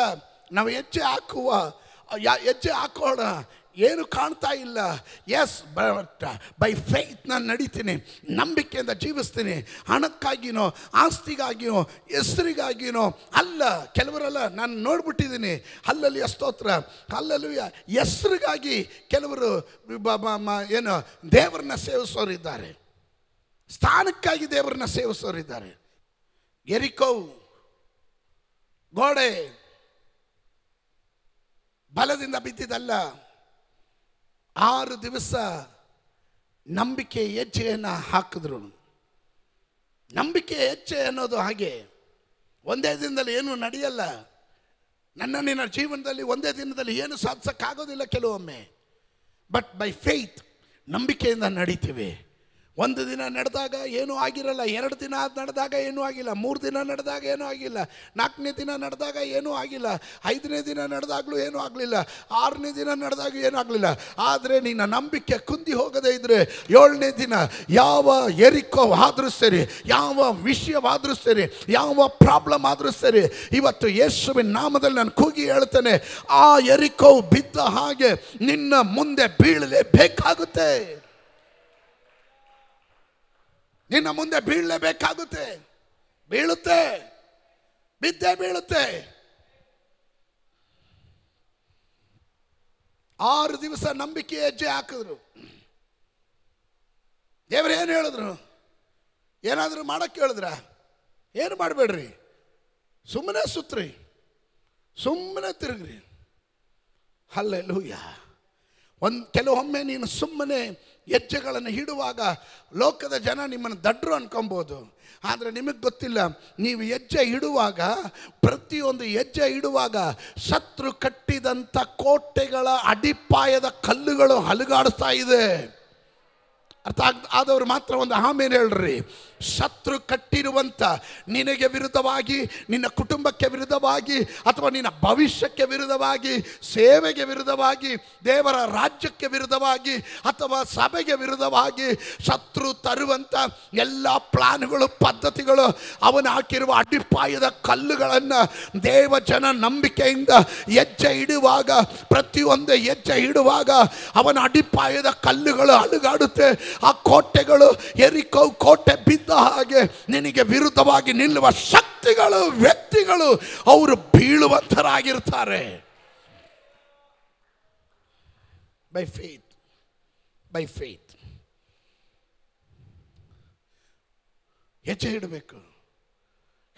ನಾವು ಹೆಜ್ಜೆ ಹಾಕುವ ಹೆಜ್ಜೆ ಹಾಕೋಣ. ಏನು ಕಾಣ್ತಾ ಇಲ್ಲ? ಎಸ್ ಬೈ ಫೈತ್ ನಾನು ನಡೀತೀನಿ, ನಂಬಿಕೆಯಿಂದ ಜೀವಿಸ್ತೀನಿ, ಹಣಕ್ಕಾಗಿನೋ, ಆಸ್ತಿಗಾಗಿನೋ, ಹೆಸರಿಗಾಗಿನೋ, ಅಲ್ಲ, ಕೆಲವರೆಲ್ಲ ನಾನು ನೋಡ್ಬಿಟ್ಟಿದ್ದೀನಿ, ಅಲ್ಲಲ್ಲಿ ಸ್ತೋತ್ರ ಅಲ್ಲಲ್ಲಿ ಹೆಸರಿಗಾಗಿ ಕೆಲವರು ಏನು, ದೇವರನ್ನ ಸೇವಿಸೋರಿದ್ದಾರೆ ಸ್ಥಾನಕ್ಕಾಗಿ ದೇವರನ್ನ ಸೇವಿಸೋರಿದ್ದಾರೆ ಎರಿಕೋ, ಗೋಡೆ, ಬಲದಿಂದ ಬಿದ್ದಿದ್ದಲ್ಲ ಆರು ದಿವಸ ನಂಬಿಕೆ ಹೆಜ್ಜೆಯನ್ನು ಹಾಕಿದ್ರು. ನಂಬಿಕೆ ಹೆಜ್ಜೆ ಅನ್ನೋದು ಹಾಗೆ ಒಂದೇ ದಿನದಲ್ಲಿ ಏನೂ ನಡೆಯಲ್ಲ. ನನ್ನ ನಿನ್ನ ಜೀವನದಲ್ಲಿ ಒಂದೇ ದಿನದಲ್ಲಿ ಏನು ಸಾಧಿಸೋಕ್ಕಾಗೋದಿಲ್ಲ ಕೆಲವೊಮ್ಮೆ. ಬಟ್ ಬೈ ಫೇತ್ ನಂಬಿಕೆಯಿಂದ ನಡೀತೀವಿ. ಒಂದು ದಿನ ನಡೆದಾಗ ಏನೂ ಆಗಿರಲ್ಲ, ಎರಡು ದಿನ ನಡೆದಾಗ ಏನೂ ಆಗಿಲ್ಲ, ಮೂರು ದಿನ ನಡೆದಾಗ ಏನೂ ಆಗಿಲ್ಲ, ನಾಲ್ಕನೇ ದಿನ ನಡೆದಾಗ ಏನೂ ಆಗಿಲ್ಲ, ಐದನೇ ದಿನ ನಡೆದಾಗಲೂ ಏನೂ ಆಗಲಿಲ್ಲ, ಆರನೇ ದಿನ ನಡೆದಾಗ ಏನೂ ಆಗಲಿಲ್ಲ. ಆದರೆ ನಿನ್ನ ನಂಬಿಕೆ ಕುಂದಿ ಹೋಗದೇ ಇದ್ದರೆ ಏಳನೇ ದಿನ ಯಾವ ಎರಿಕೋ ಆದರೂ ಸರಿ, ಯಾವ ವಿಷಯವಾದರೂ ಸರಿ, ಯಾವ ಪ್ರಾಬ್ಲಮ್ ಆದರೂ ಸರಿ, ಇವತ್ತು ಯೇಸುವಿನ ನಾಮದಲ್ಲಿ ನಾನು ಕೂಗಿ ಹೇಳ್ತೇನೆ, ಆ ಎರಿಕೋ ಬಿದ್ದ ಹಾಗೆ ನಿನ್ನ ಮುಂದೆ ಬೀಳಲೇಬೇಕಾಗುತ್ತೆ. ನಿನ್ನ ಮುಂದೆ ಬೀಳಲೇಬೇಕಾಗುತ್ತೆ. ಬೀಳುತ್ತೆ. ಬಿದ್ದೇ ಬೀಳುತ್ತೆ. ಆರು ದಿವಸ ನಂಬಿಕೆ ಹೆಜ್ಜೆ ಹಾಕಿದ್ರು. ದೇವ್ರು ಏನು ಹೇಳಿದ್ರು? ಏನಾದರೂ ಮಾಡಕ್ಕೆ ಹೇಳಿದ್ರ? ಏನು ಮಾಡಬೇಡ್ರಿ? ಸುಮ್ಮನೆ ಸುತ್ರಿ. ಸುಮ್ಮನೆ ತಿರುಗ್ರಿ. ಅಲ್ಲೆಲ್ಲೂಯ್ಯ ಒಂದು ಕೆಲವೊಮ್ಮೆ ನೀನು ಸುಮ್ಮನೆ ಹೆಜ್ಜೆಗಳನ್ನು ಇಡುವಾಗ ಲೋಕದ ಜನ ನಿಮ್ಮನ್ನು ದಡ್ರು ಅನ್ಕೊಬೋದು. ಆದರೆ ನಿಮಗೆ ಗೊತ್ತಿಲ್ಲ, ನೀವು ಹೆಜ್ಜೆ ಇಡುವಾಗ ಪ್ರತಿಯೊಂದು ಹೆಜ್ಜೆ ಇಡುವಾಗ ಶತ್ರು ಕಟ್ಟಿದಂಥ ಕೋಟೆಗಳ ಅಡಿಪಾಯದ ಕಲ್ಲುಗಳು ಹಲುಗಾಡಿಸ್ತಾ ಇದೆ. ಅರ್ಥ ಆದವರು ಮಾತ್ರ ಒಂದು ಆಮೇಲೆ ಹೇಳ್ರಿ. ಶತ್ರು ಕಟ್ಟಿರುವಂಥ ನಿನಗೆ ವಿರುದ್ಧವಾಗಿ, ನಿನ್ನ ಕುಟುಂಬಕ್ಕೆ ವಿರುದ್ಧವಾಗಿ, ಅಥವಾ ನಿನ್ನ ಭವಿಷ್ಯಕ್ಕೆ ವಿರುದ್ಧವಾಗಿ, ಸೇವೆಗೆ ವಿರುದ್ಧವಾಗಿ, ದೇವರ ರಾಜ್ಯಕ್ಕೆ ವಿರುದ್ಧವಾಗಿ, ಅಥವಾ ಸಭೆಗೆ ವಿರುದ್ಧವಾಗಿ ಶತ್ರು ತರುವಂಥ ಎಲ್ಲ ಪ್ಲಾನ್ಗಳು, ಪದ್ಧತಿಗಳು, ಅವನು ಹಾಕಿರುವ ಅಡಿಪಾಯದ ಕಲ್ಲುಗಳನ್ನು ದೇವ ಜನ ನಂಬಿಕೆಯಿಂದ ಹೆಜ್ಜೆ ಇಡುವಾಗ, ಪ್ರತಿಯೊಂದು ಹೆಜ್ಜೆ ಇಡುವಾಗ ಅವನ ಅಡಿಪಾಯದ ಕಲ್ಲುಗಳು ಅಲುಗಾಡುತ್ತೆ. ಆ ಕೋಟೆಗಳು ಎರಿಕೋ ಕೋಟೆ ಬಿದ್ದ ಹಾಗೆ ನಿನಗೆ ವಿರುದ್ಧವಾಗಿ ನಿಲ್ಲುವ ಶಕ್ತಿಗಳು, ವ್ಯಕ್ತಿಗಳು ಅವರು ಬೀಳುವಂತರಾಗಿರ್ತಾರೆ. ಬೈ ಫೇತ್ ಬೈ ಫೇತ್ ಹೆಜ್ಜೆ ಇಡಬೇಕು.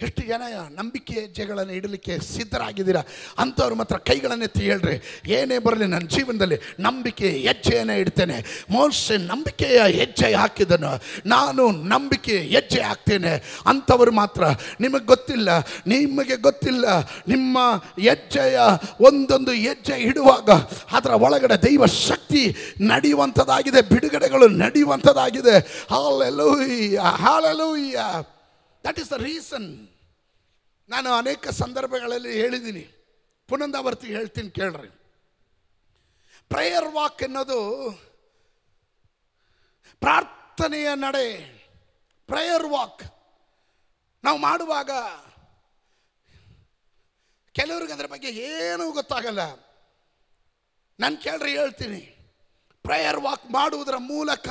ಎಷ್ಟು ಜನ ನಂಬಿಕೆ ಹೆಜ್ಜೆಗಳನ್ನು ಇಡಲಿಕ್ಕೆ ಸಿದ್ಧರಾಗಿದ್ದೀರಾ? ಅಂಥವ್ರ ಮಾತ್ರ ಕೈಗಳನ್ನೆತ್ತಿ ಹೇಳ್ರಿ. ಏನೇ ಬರಲಿ ನನ್ನ ಜೀವನದಲ್ಲಿ ನಂಬಿಕೆ ಹೆಜ್ಜೆಯನ್ನು ಇಡ್ತೇನೆ. ಮೋಸೆ ನಂಬಿಕೆಯ ಹೆಜ್ಜೆ ಹಾಕಿದನು. ನಾನು ನಂಬಿಕೆ ಹೆಜ್ಜೆ ಹಾಕ್ತೇನೆ. ಅಂಥವ್ರು ಮಾತ್ರ, ನಿಮಗೆ ಗೊತ್ತಿಲ್ಲ ನಿಮಗೆ ಗೊತ್ತಿಲ್ಲ, ನಿಮ್ಮ ಹೆಜ್ಜೆಯ ಒಂದೊಂದು ಹೆಜ್ಜೆ ಇಡುವಾಗ ಅದರ ಒಳಗಡೆ ದೈವ ಶಕ್ತಿ ನಡೆಯುವಂಥದ್ದಾಗಿದೆ, ಬಿಡುಗಡೆಗಳು ನಡೆಯುವಂಥದ್ದಾಗಿದೆ. Hallelujah hallelujah that is the reason ನಾನು ಅನೇಕ ಸಂದರ್ಭಗಳಲ್ಲಿ ಹೇಳಿದ್ದೀನಿ. ಪುನಂದಾವರ್ತಿ ಹೇಳ್ತೀನಿ ಕೇಳ್ರಿ. ಪ್ರೇಯರ್ ವಾಕ್ ಎನ್ನೋದು ಪ್ರಾರ್ಥನೆಯ ನಡೆ. ಪ್ರೇಯರ್ ವಾಕ್ ನಾವು ಮಾಡುವಾಗ ಕೆಲವ್ರಿಗೆ ಅದರ ಬಗ್ಗೆ ಏನೂ ಗೊತ್ತಾಗಲ್ಲ. ನಾನು ಕೇಳ್ರಿ ಹೇಳ್ತೀನಿ. ಪ್ರೇಯರ್ ವಾಕ್ ಮಾಡುವುದರ ಮೂಲಕ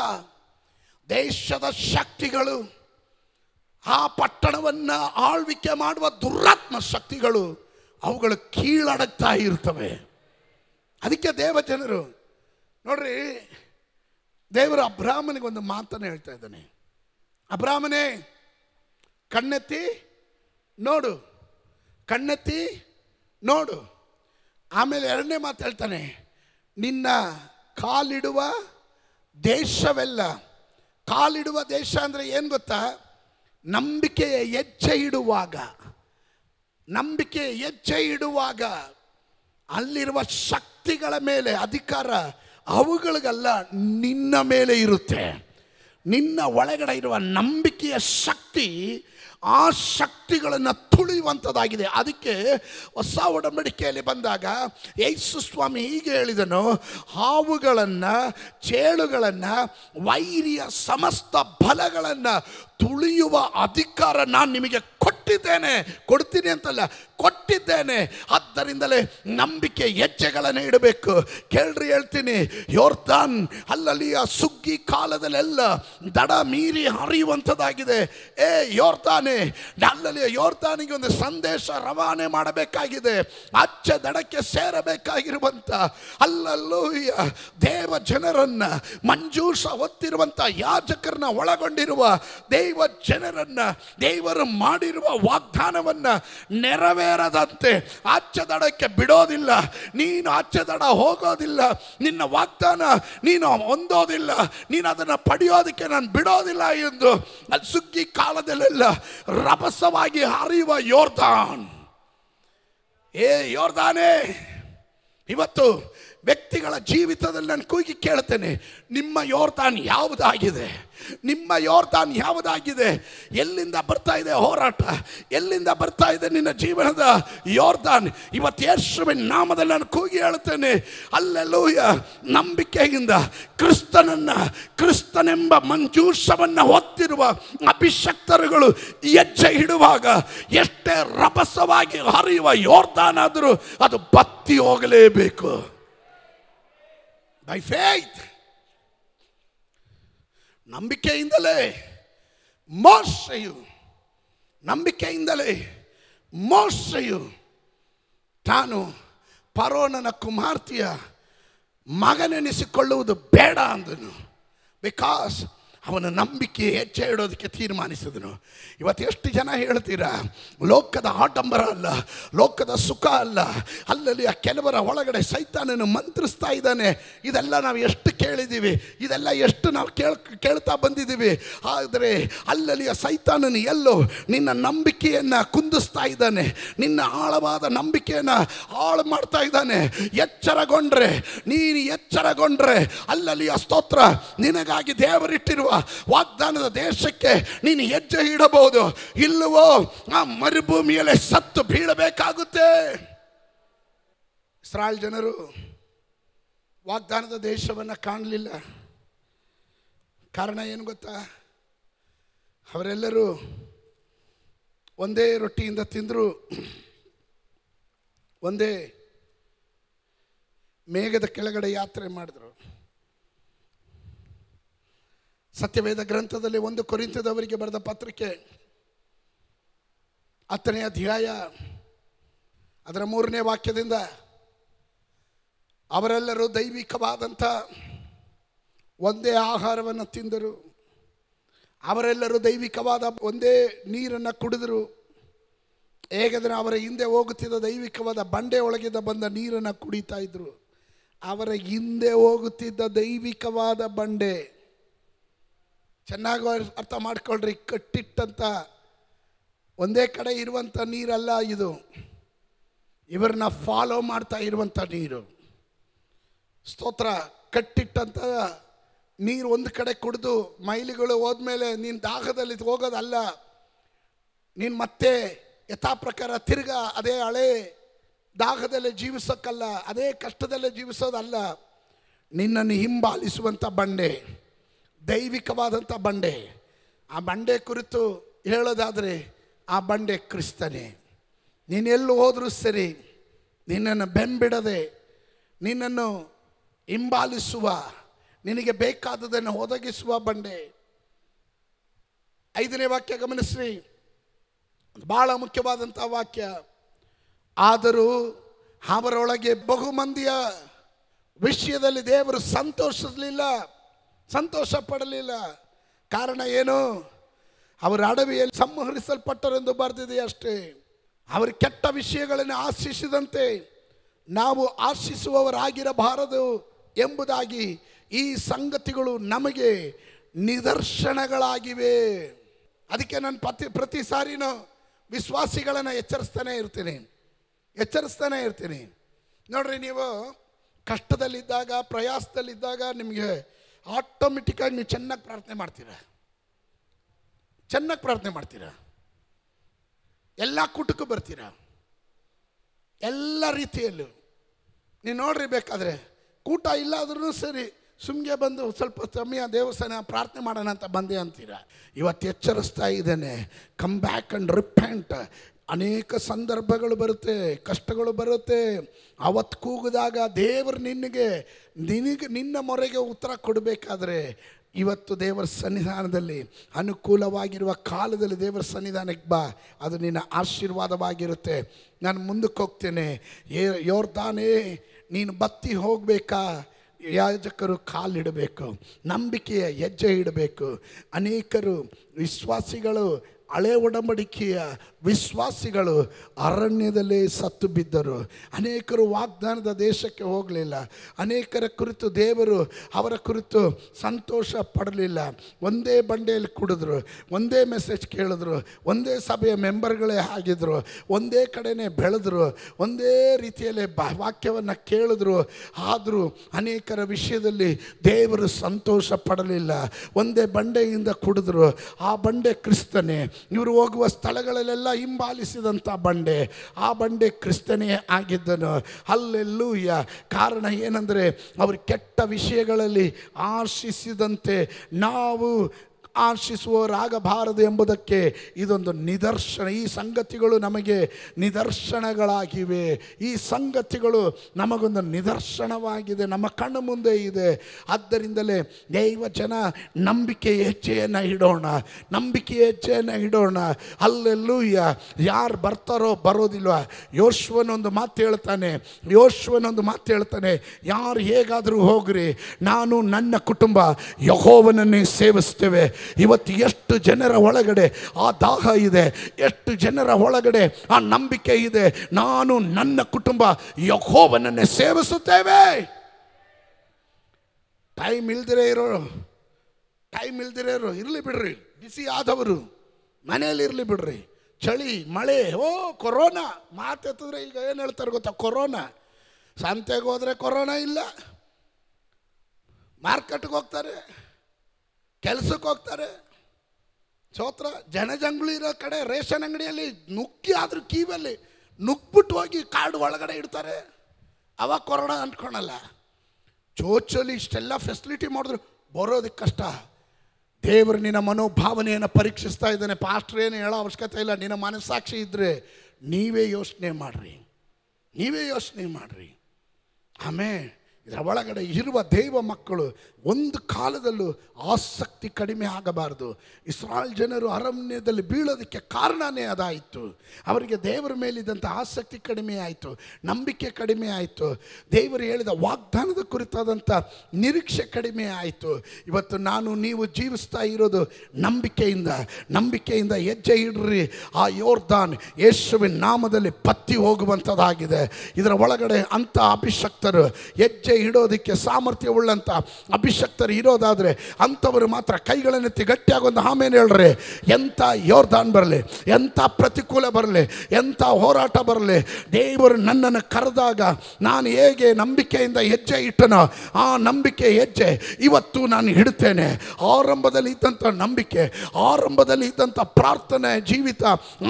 ದೇಶದ ಶಕ್ತಿಗಳು ಆ ಪಟ್ಟಣವನ್ನು ಆಳ್ವಿಕೆ ಮಾಡುವ ದುರಾತ್ಮ ಶಕ್ತಿಗಳು ಅವುಗಳು ಕೀಳಡಗ್ತಾ ಇರ್ತವೆ. ಅದಕ್ಕೆ ದೇವ ಜನರು ನೋಡ್ರಿ, ದೇವರು ಅಬ್ರಾಹ್ಮನಿಗೆ ಒಂದು ಮಾತನ್ನು ಹೇಳ್ತಾ ಇದ್ದಾನೆ. ಅಬ್ರಾಹ್ಮನೇ, ಕಣ್ಣೆತ್ತಿ ನೋಡು ಕಣ್ಣೆತ್ತಿ ನೋಡು. ಆಮೇಲೆ ಎರಡನೇ ಮಾತು ಹೇಳ್ತಾನೆ, ನಿನ್ನ ಕಾಲಿಡುವ ದೇಶವೆಲ್ಲ, ಕಾಲಿಡುವ ದೇಶ ಅಂದರೆ ಏನು ಗೊತ್ತಾ? ನಂಬಿಕೆಯ ಹೆಜ್ಜೆ ಇಡುವಾಗ ನಂಬಿಕೆ ಹೆಜ್ಜೆ ಇಡುವಾಗ ಅಲ್ಲಿರುವ ಶಕ್ತಿಗಳ ಮೇಲೆ ಅಧಿಕಾರ ಅವುಗಳಿಗಲ್ಲ ನಿನ್ನ ಮೇಲೆ ಇರುತ್ತೆ. ನಿನ್ನ ಒಳಗಡೆ ಇರುವ ನಂಬಿಕೆಯ ಶಕ್ತಿ ಆ ಶಕ್ತಿಗಳನ್ನು ತುಳಿಯುವಂಥದ್ದಾಗಿದೆ ಅದಕ್ಕೆ ಹೊಸ ಒಡಂಬಡಿಕೆಯಲ್ಲಿ ಬಂದಾಗ ಯೇಸು ಸ್ವಾಮಿ ಹೀಗೆ ಹೇಳಿದನು, ಹಾವುಗಳನ್ನು, ಚೇಳುಗಳನ್ನು, ವೈರಿಯ ಸಮಸ್ತ ಬಲಗಳನ್ನು ತುಳಿಯುವ ಅಧಿಕಾರ ನಾನು ನಿಮಗೆ ಕೊಟ್ಟಿದ್ದೇನೆ, ಕೊಡ್ತೀನಿ ಅಂತಲ್ಲ, ಕೊಟ್ಟಿದ್ದೇನೆ. ಆದ್ದರಿಂದಲೇ ನಂಬಿಕೆ ಹೆಜ್ಜೆಗಳನ್ನು ಇಡಬೇಕು. ಕೇಳ್ರಿ, ಹೇಳ್ತೀನಿ. ಯೋರ್ತಾನ್ ಅಲ್ಲಲ್ಲಿಯ ಸುಗ್ಗಿ ಕಾಲದಲ್ಲೆಲ್ಲ ದಡ ಮೀರಿ ಹರಿಯುವಂಥದ್ದಾಗಿದೆ. ಏ ಯೋರ್ತಾನೆ ಅಲ್ಲಲ್ಲಿ ಯೋರ್ತಾನಿಗೆ ಒಂದು ಸಂದೇಶ ರವಾನೆ ಮಾಡಬೇಕಾಗಿದೆ. ಅಚ್ಚ ದಡಕ್ಕೆ ಸೇರಬೇಕಾಗಿರುವಂಥ ಅಲ್ಲಲ್ಲೂ ದೇವ ಜನರನ್ನು ಮಂಜೂಷ ಹೊತ್ತಿರುವಂಥ ಯಾಜಕರನ್ನ ಒಳಗೊಂಡಿರುವ ದೇವ ಜನರನ್ನ, ದೇವರು ಮಾಡಿರುವ ವಾಗ್ದಾನವನ್ನ ನೆರವೇರದಂತೆ ಅಚ್ಚದಡಕ್ಕೆ ದಡಕ್ಕೆ ಬಿಡೋದಿಲ್ಲ. ನೀನು ಅಚ್ಚದಡ ದಡ ಹೋಗೋದಿಲ್ಲ. ನಿನ್ನ ವಾಗ್ದಾನ ನೀನು ಹೊಂದೋದಿಲ್ಲ. ನೀನು ಅದನ್ನು ಪಡೆಯೋದಕ್ಕೆ ನಾನು ಬಿಡೋದಿಲ್ಲ ಎಂದು ಅದು ಸುಗ್ಗಿ ಕಾಲದಲ್ಲೆಲ್ಲ ರಭಸವಾಗಿ ಹರಿಯುವ ಯೋರ್ದಾನ್. ಏ ಯೋರ್ದಾನೇ, ಇವತ್ತು ವ್ಯಕ್ತಿಗಳ ಜೀವಿತದಲ್ಲಿ ನಾನು ಕೂಗಿ ಕೇಳ್ತೇನೆ, ನಿಮ್ಮ ಯೋರ್ತಾನ್ ಯಾವುದಾಗಿದೆ? ನಿಮ್ಮ ಯೋರ್ತಾನ್ ಯಾವುದಾಗಿದೆ? ಎಲ್ಲಿಂದ ಬರ್ತಾ ಇದೆ ಹೋರಾಟ? ಎಲ್ಲಿಂದ ಬರ್ತಾ ಇದೆ ನಿನ್ನ ಜೀವನದ ಯೋರ್ತಾನ್ ಇವತ್ತು ಯೇಸುವಿನ ನಾಮದಲ್ಲಿ ನಾನು ಕೂಗಿ ಹೇಳ್ತೇನೆ ಅಲ್ಲೆಲ್ಲೂಯ ನಂಬಿಕೆಯಿಂದ ಕ್ರಿಸ್ತನನ್ನ, ಕ್ರಿಸ್ತನೆಂಬ ಮಂಜೂಷವನ್ನು ಹೊತ್ತಿರುವ ಅಭಿಷಕ್ತರುಗಳು ಹೆಜ್ಜೆ ಇಡುವಾಗ ಎಷ್ಟೇ ರಭಸವಾಗಿ ಹರಿಯುವ ಯೋರ್ತಾನಾದರೂ ಅದು ಬತ್ತಿ ಹೋಗಲೇಬೇಕು. ಬೈ ಫೇತ್ ನಂಬಿಕೆಯಿಂದಲೇ ಮೋಸೆಯು ನಂಬಿಕೆಯಿಂದಲೇ ಮೋಸೆಯು ತಾನು ಪರೋನನ ಕುಮಾರ್ತಿಯ ಮಗನೆನಿಸಿಕೊಳ್ಳುವುದು ಬೇಡ ಅಂದನು. ಬಿಕಾಸ್ ಅವನ ನಂಬಿಕೆ ಹೆಚ್ಚೆ ಇಡೋದಕ್ಕೆ ತೀರ್ಮಾನಿಸಿದನು. ಇವತ್ತು ಎಷ್ಟು ಜನ ಹೇಳ್ತೀರಾ? ಲೋಕದ ಆಡಂಬರ ಅಲ್ಲ, ಲೋಕದ ಸುಖ ಅಲ್ಲ, ಅಲ್ಲಲ್ಲಿ ಆ ಕೆಲವರ ಒಳಗಡೆ ಸೈತಾನನ್ನು ಮಂತ್ರಿಸ್ತಾ ಇದ್ದಾನೆ. ಇದೆಲ್ಲ ನಾವು ಎಷ್ಟು ಕೇಳಿದ್ದೀವಿ? ಇದೆಲ್ಲ ಎಷ್ಟು ನಾವು ಕೇಳ್, ಕೇಳ್ತಾ ಬಂದಿದ್ದೀವಿ? ಆದರೆ ಅಲ್ಲಲ್ಲಿಯ ಸೈತಾನನು ಎಲ್ಲೋ ನಿನ್ನ ನಂಬಿಕೆಯನ್ನು ಕುಂದಿಸ್ತಾ ಇದ್ದಾನೆ. ನಿನ್ನ ಆಳವಾದ ನಂಬಿಕೆಯನ್ನು ಹಾಳು ಮಾಡ್ತಾ ಇದ್ದಾನೆ. ಎಚ್ಚರಗೊಂಡ್ರೆ, ನೀನು ಎಚ್ಚರಗೊಂಡ್ರೆ ಅಲ್ಲಲ್ಲಿಯ ಸ್ತೋತ್ರ, ನಿನಗಾಗಿ ದೇವರಿಟ್ಟಿರುವ ವಾಗ್ದಾನದ ದೇಶಕ್ಕೆ ನೀನು ಹೆಜ್ಜೆ ಇಡಬಹುದು. ಇಲ್ಲವೋ, ಆ ಮರುಭೂಮಿಯಲ್ಲಿ ಸತ್ತು ಬೀಳಬೇಕಾಗುತ್ತೆ. ಇಸ್ರಾಯಲ್ ಜನರು ವಾಗ್ದಾನದ ದೇಶವನ್ನು ಕಾಣಲಿಲ್ಲ. ಕಾರಣ ಏನು ಗೊತ್ತಾ? ಅವರೆಲ್ಲರೂ ಒಂದೇ ರೊಟ್ಟಿಯಿಂದ ತಿಂದರು. ಒಂದೇ ಮೇಘದ ಕೆಳಗಡೆ ಯಾತ್ರೆ ಮಾಡಿದ್ರು. ಸತ್ಯವೇದ ಗ್ರಂಥದಲ್ಲಿ ಒಂದು ಕೊರಿಂತದವರಿಗೆ ಬರೆದ ಪತ್ರಿಕೆ. ಹತ್ತನೇ ಅಧ್ಯಾಯ, ಅದರ ಮೂರನೇ ವಾಕ್ಯದಿಂದ, ಅವರೆಲ್ಲರೂ ದೈವಿಕವಾದಂಥ ಒಂದೇ ಆಹಾರವನ್ನು ತಿಂದರು. ಅವರೆಲ್ಲರೂ ದೈವಿಕವಾದ ಒಂದೇ ನೀರನ್ನು ಕುಡಿದರು. ಹೇಗೆಂದರೆ ಅವರ ಹಿಂದೆ ಹೋಗುತ್ತಿದ್ದ ದೈವಿಕವಾದ ಬಂಡೆ ಒಳಗಿಂದ ಬಂದ ನೀರನ್ನು ಕುಡಿತಾ ಇದ್ರು. ಅವರ ಹಿಂದೆ ಹೋಗುತ್ತಿದ್ದ ದೈವಿಕವಾದ ಬಂಡೆ ಚೆನ್ನಾಗಿ ಅರ್ಥ ಮಾಡ್ಕೊಳ್ರಿ ಕಟ್ಟಿಟ್ಟಂಥ ಒಂದೇ ಕಡೆ ಇರುವಂಥ ನೀರಲ್ಲ ಇದು. ಇವ್ರನ್ನ ಫಾಲೋ ಮಾಡ್ತಾ ಇರುವಂಥ ನೀರು. ಸ್ತೋತ್ರ ಕಟ್ಟಿಟ್ಟಂಥ ನೀರು ಒಂದು ಕಡೆ ಕುಡಿದು ಮೈಲಿಗಳು ಹೋದ್ಮೇಲೆ ನೀನು ದಾಹದಲ್ಲಿ ಹೋಗೋದಲ್ಲ. ನೀನು ಮತ್ತೆ ಯಥಾ ಪ್ರಕಾರ ತಿರ್ಗ ಅದೇ ಹಳೆ ದಾಹದಲ್ಲೇ ಜೀವಿಸೋಕ್ಕಲ್ಲ ಅದೇ ಕಷ್ಟದಲ್ಲೇ ಜೀವಿಸೋದಲ್ಲ. ನಿನ್ನನ್ನು ಹಿಂಬಾಲಿಸುವಂಥ ಬಂಡೆ. ದೈವಿಕವಾದಂಥ ಬಂಡೆ. ಆ ಬಂಡೆ ಕುರಿತು ಹೇಳೋದಾದರೆ ಆ ಬಂಡೆ ಕ್ರಿಸ್ತನೇ. ನೀನೆಲ್ಲೂ ಹೋದರೂ ಸರಿ ನಿನ್ನನ್ನು ಬೆಂಬಿಡದೆ, ನಿನ್ನನ್ನು ಹಿಂಬಾಲಿಸುವ, ನಿನಗೆ ಬೇಕಾದದನ್ನು ಒದಗಿಸುವ ಬಂಡೆ. ಐದನೇ ವಾಕ್ಯ ಗಮನಿಸ್ರಿ. ಬಹಳ ಮುಖ್ಯವಾದಂಥ ವಾಕ್ಯ. ಆದರೂ ಅವರೊಳಗೆ ಬಹುಮಂದಿಯ ವಿಷಯದಲ್ಲಿ ದೇವರು ಸಂತೋಷಲಿಲ್ಲ ಸಂತೋಷ ಪಡಲಿಲ್ಲ ಕಾರಣ ಏನು? ಅವರ ಅಡವಿಯಲ್ಲಿ ಸಂಹರಿಸಲ್ಪಟ್ಟರೆಂದು ಬರೆದಿದೆ ಅಷ್ಟೇ. ಅವರು ಕೆಟ್ಟ ವಿಷಯಗಳನ್ನು ಆಶಿಸಿದಂತೆ ನಾವು ಆಶಿಸುವವರಾಗಿರಬಾರದು ಎಂಬುದಾಗಿ ಈ ಸಂಗತಿಗಳು ನಮಗೆ ನಿದರ್ಶನಗಳಾಗಿವೆ. ಅದಕ್ಕೆ ನಾನು ಪ್ರತಿ ಪ್ರತಿ ಸಾರಿನೂ ವಿಶ್ವಾಸಿಗಳನ್ನು ಎಚ್ಚರಿಸ್ತಾನೆ ಇರ್ತೀನಿ. ಎಚ್ಚರಿಸ್ತಾನೆ ಇರ್ತೀನಿ. ನೋಡ್ರಿ ನೀವು ಕಷ್ಟದಲ್ಲಿದ್ದಾಗ, ಪ್ರಯಾಸದಲ್ಲಿದ್ದಾಗ ನಿಮಗೆ ಆಟೋಮೆಟಿಕ್ಕಾಗಿ ನೀವು ಚೆನ್ನಾಗಿ ಪ್ರಾರ್ಥನೆ ಮಾಡ್ತೀರಾ? ಚೆನ್ನಾಗಿ ಪ್ರಾರ್ಥನೆ ಮಾಡ್ತೀರಾ? ಎಲ್ಲ ಕೂಟಕ್ಕೂ ಬರ್ತೀರಾ? ಎಲ್ಲ ರೀತಿಯಲ್ಲೂ. ನೀವು ನೋಡ್ರಿ ಬೇಕಾದರೆ, ಕೂಟ ಇಲ್ಲಾದ್ರೂ ಸರಿ, ಸುಮ್ಗೆ ಬಂದು ಸ್ವಲ್ಪ ಸಮಯ ದೇವಸ್ಥಾನ ಪ್ರಾರ್ಥನೆ ಮಾಡೋಣ ಅಂತ ಬಂದೆ ಅಂತೀರ? ಇವತ್ತು ಎಚ್ಚರಿಸ್ತಾ ಇದ್ದೇನೆ. ಕಮ್ ಬ್ಯಾಕ್ ಆ್ಯಂಡ್ ರಿಪೆಂಟ್ ಅನೇಕ ಸಂದರ್ಭಗಳು ಬರುತ್ತೆ, ಕಷ್ಟಗಳು ಬರುತ್ತೆ. ಅವತ್ತು ಕೂಗಿದಾಗ ದೇವರು ನಿನಗೆ ನಿನಗೆ, ನಿನ್ನ ಮೊರೆಗೆ ಉತ್ತರ ಕೊಡಬೇಕಾದ್ರೆ ಇವತ್ತು ದೇವರ ಸನ್ನಿಧಾನದಲ್ಲಿ, ಅನುಕೂಲವಾಗಿರುವ ಕಾಲದಲ್ಲಿ ದೇವರ ಸನ್ನಿಧಾನಕ್ಕೆ ಬಾ. ಅದು ನಿನ್ನ ಆಶೀರ್ವಾದವಾಗಿರುತ್ತೆ. ನಾನು ಮುಂದಕ್ಕೆ ಹೋಗ್ತೇನೆ. ಏ ಯೋರ್ದಾನೇ, ನೀನು ಬತ್ತಿ ಹೋಗಬೇಕಾ? ಯಾಜಕರು ಕಾಲಿಡಬೇಕು ನಂಬಿಕೆಯ ಹೆಜ್ಜೆ ಇಡಬೇಕು. ಅನೇಕರು ವಿಶ್ವಾಸಿಗಳು ಹಳೆ ಒಡಂಬಡಿಕೆಯ ವಿಶ್ವಾಸಿಗಳು ಅರಣ್ಯದಲ್ಲೇ ಸತ್ತು ಬಿದ್ದರು. ಅನೇಕರು ವಾಗ್ದಾನದ ದೇಶಕ್ಕೆ ಹೋಗಲಿಲ್ಲ. ಅನೇಕರ ಕುರಿತು ದೇವರು ಅವರ ಕುರಿತು ಸಂತೋಷ ಪಡಲಿಲ್ಲ. ಒಂದೇ ಬಂಡೆಯಲ್ಲಿ ಕುಡಿದ್ರು, ಒಂದೇ ಮೆಸೇಜ್ ಕೇಳಿದ್ರು, ಒಂದೇ ಸಭೆಯ ಮೆಂಬರ್ಗಳೇ ಆಗಿದ್ರು, ಒಂದೇ ಕಡೆನೇ ಬೆಳೆದ್ರು, ಒಂದೇ ರೀತಿಯಲ್ಲಿ ಬ ವಾಕ್ಯವನ್ನು ಕೇಳಿದ್ರು. ಆದರೂ ಅನೇಕರ ವಿಷಯದಲ್ಲಿ ದೇವರು ಸಂತೋಷ ಪಡಲಿಲ್ಲ. ಒಂದೇ ಬಂಡೆಯಿಂದ ಕುಡಿದ್ರು. ಆ ಬಂಡೆ ಕ್ರಿಸ್ತನೇ ಇವರು ಹೋಗುವ ಸ್ಥಳಗಳಲ್ಲೆಲ್ಲ ಹಿಂಬಾಲಿಸಿದಂಥ ಬಂಡೆ. ಆ ಬಂಡೆ ಕ್ರಿಸ್ತನೇ ಆಗಿದ್ದನು. ಅಲ್ಲೆಲ್ಲೂಯ್ಯ ಕಾರಣ ಏನಂದರೆ, ಅವರು ಕೆಟ್ಟ ವಿಷಯಗಳಲ್ಲಿ ಆಶಿಸಿದಂತೆ ನಾವು ಆಶಿಸುವವರಾಗಬಾರದು ಎಂಬುದಕ್ಕೆ ಇದೊಂದು ನಿದರ್ಶನ. ಈ ಸಂಗತಿಗಳು ನಮಗೆ ನಿದರ್ಶನಗಳಾಗಿವೆ. ಈ ಸಂಗತಿಗಳು ನಮಗೊಂದು ನಿದರ್ಶನವಾಗಿದೆ. ನಮ್ಮ ಕಣ್ಣು ಮುಂದೆ ಇದೆ. ಆದ್ದರಿಂದಲೇ ದೈವ ಜನ ನಂಬಿಕೆ ಹೆಜ್ಜೆಯನ್ನು ಇಡೋಣ. ನಂಬಿಕೆ ಹೆಜ್ಜೆಯನ್ನು ಇಡೋಣ. ಅಲ್ಲೆಲ್ಲೂಯ್ಯ ಯಾರು ಬರ್ತಾರೋ ಬರೋದಿಲ್ವ? ಯೋಶ್ವನೊಂದು ಮಾತು ಹೇಳ್ತಾನೆ. ಯೋಶ್ವನೊಂದು ಮಾತು ಹೇಳ್ತಾನೆ. ಯಾರು ಹೇಗಾದರೂ ಹೋಗ್ರಿ. ನಾನು ನನ್ನ ಕುಟುಂಬ ಯಹೋವನನ್ನೇ ಸೇವಿಸ್ತೇವೆ ಇವತ್ತು ಎಷ್ಟು ಜನರ ಒಳಗಡೆ ಆ ದಾಹ ಇದೆ, ಎಷ್ಟು ಜನರ ಒಳಗಡೆ ಆ ನಂಬಿಕೆ ಇದೆ, ನಾನು ನನ್ನ ಕುಟುಂಬ ಯಹೋವನನ್ನೇ ಸೇವಿಸುತ್ತೇವೆ. ಟೈಮ್ ಇಲ್ದಿರೇ ಇರೋ ಟೈಮ್ ಇಲ್ದಿರೇ ಇರೋ, ಇರಲಿ ಬಿಡ್ರಿ ಬಿಸಿ ಆದವರು ಮನೆಯಲ್ಲಿ ಇರಲಿ ಬಿಡ್ರಿ. ಚಳಿ, ಮಳೆ, ಓ, ಕೊರೋನಾ. ಮಾತೆತ್ತಿದ್ರೆ ಈಗ ಏನು ಹೇಳ್ತಾರೆ ಗೊತ್ತಾ? ಕೊರೋನಾ. ಸಂತೆಗೆ ಹೋದರೆ ಕೊರೋನಾ ಇಲ್ಲ. ಮಾರ್ಕೆಟ್ಗೆ ಹೋಗ್ತಾರೆ. ಕೆಲಸಕ್ಕೆ ಹೋಗ್ತಾರೆ. ಸ್ತೋತ್ರ ಜನಜಂಗುಳಿ ಇರೋ ಕಡೆ ರೇಷನ್ ಅಂಗಡಿಯಲ್ಲಿ ನುಗ್ಗಿ ಆದರೂ ಕೀವಲ್ಲಿ ನುಗ್ಬಿಟ್ಟು ಹೋಗಿ ಕಾರ್ಡ್ ಒಳಗಡೆ ಇಡ್ತಾರೆ. ಅವಾಗ ಕೊರೋನಾ ಅಂದ್ಕೊಳಲ್ಲ ಚೋಚಲ್ಲಿ ಇಷ್ಟೆಲ್ಲ ಫೆಸಿಲಿಟಿ ಮಾಡಿದ್ರು. ಬರೋದಕ್ಕೆ ಕಷ್ಟ. ದೇವರು ನಿನ್ನ ಮನೋಭಾವನೆಯನ್ನು ಪರೀಕ್ಷಿಸ್ತಾ ಇದ್ದಾನೆ. ಪಾಸ್ಟ್ರ್ ಏನು ಹೇಳೋ ಅವಶ್ಯಕತೆ ಇಲ್ಲ. ನಿನ್ನ ಮನಸ್ಸಾಕ್ಷಿ ಇದ್ದರೆ ನೀವೇ ಯೋಚನೆ ಮಾಡಿರಿ. ನೀವೇ ಯೋಚನೆ ಮಾಡಿರಿ. ಆಮೇಲೆ ಇದರ ಒಳಗಡೆ ಇರುವ ದೈವ ಮಕ್ಕಳು ಒಂದು ಕಾಲದಲ್ಲೂ ಆಸಕ್ತಿ ಕಡಿಮೆ ಆಗಬಾರದು. ಇಸ್ರಾಲ್ ಜನರು ಅರಣ್ಯದಲ್ಲಿ ಬೀಳೋದಕ್ಕೆ ಕಾರಣನೇ ಅದಾಯಿತು. ಅವರಿಗೆ ದೇವರ ಮೇಲಿದ್ದಂಥ ಆಸಕ್ತಿ ಕಡಿಮೆ ಆಯಿತು, ನಂಬಿಕೆ ಕಡಿಮೆ ಆಯಿತು. ದೇವರು ಹೇಳಿದ ವಾಗ್ದಾನದ ಕುರಿತಾದಂಥ ನಿರೀಕ್ಷೆ ಕಡಿಮೆ ಆಯಿತು. ಇವತ್ತು ನಾನು ನೀವು ಜೀವಿಸ್ತಾ ಇರೋದು ನಂಬಿಕೆಯಿಂದ ನಂಬಿಕೆಯಿಂದ ಹೆಜ್ಜೆ ಇಡ್ರಿ. ಆ ಯೋರ್ದಾನ್ ಯೇಸುವಿನ ನಾಮದಲ್ಲಿ ಪತ್ತಿ ಹೋಗುವಂಥದ್ದಾಗಿದೆ. ಇದರ ಒಳಗಡೆ ಅಂಥ ಅಭಿಷಕ್ತರು ಹೆಜ್ಜೆ ಇಡೋದಕ್ಕೆ ಸಾಮರ್ಥ್ಯವುಳ್ಳಂಥ ಅಭಿಷಕ್ತರು ಇರೋದಾದರೆ ಅಂಥವರು ಮಾತ್ರ ಕೈಗಳನ್ನೆತ್ತಿ ಗಟ್ಟಿಯಾಗಿ ಒಂದು ಆಮೇಲೆ ಹೇಳ್ರೆ. ಎಂಥ ಯೋರ್ದಾನ್ ಬರಲಿ, ಎಂಥ ಪ್ರತಿಕೂಲ ಬರಲಿ, ಎಂಥ ಹೋರಾಟ ಬರಲಿ. ದೇವರು ನನ್ನನ್ನು ಕರೆದಾಗ ನಾನು ಹೇಗೆ ನಂಬಿಕೆಯಿಂದ ಹೆಜ್ಜೆ ಇಟ್ಟನೋ ಆ ನಂಬಿಕೆ ಹೆಜ್ಜೆ ಇವತ್ತು ನಾನು ಇಡ್ತೇನೆ ಆರಂಭದಲ್ಲಿ ಇದ್ದಂಥ ನಂಬಿಕೆ, ಆರಂಭದಲ್ಲಿ ಇದ್ದಂಥ ಪ್ರಾರ್ಥನೆ ಜೀವಿತ,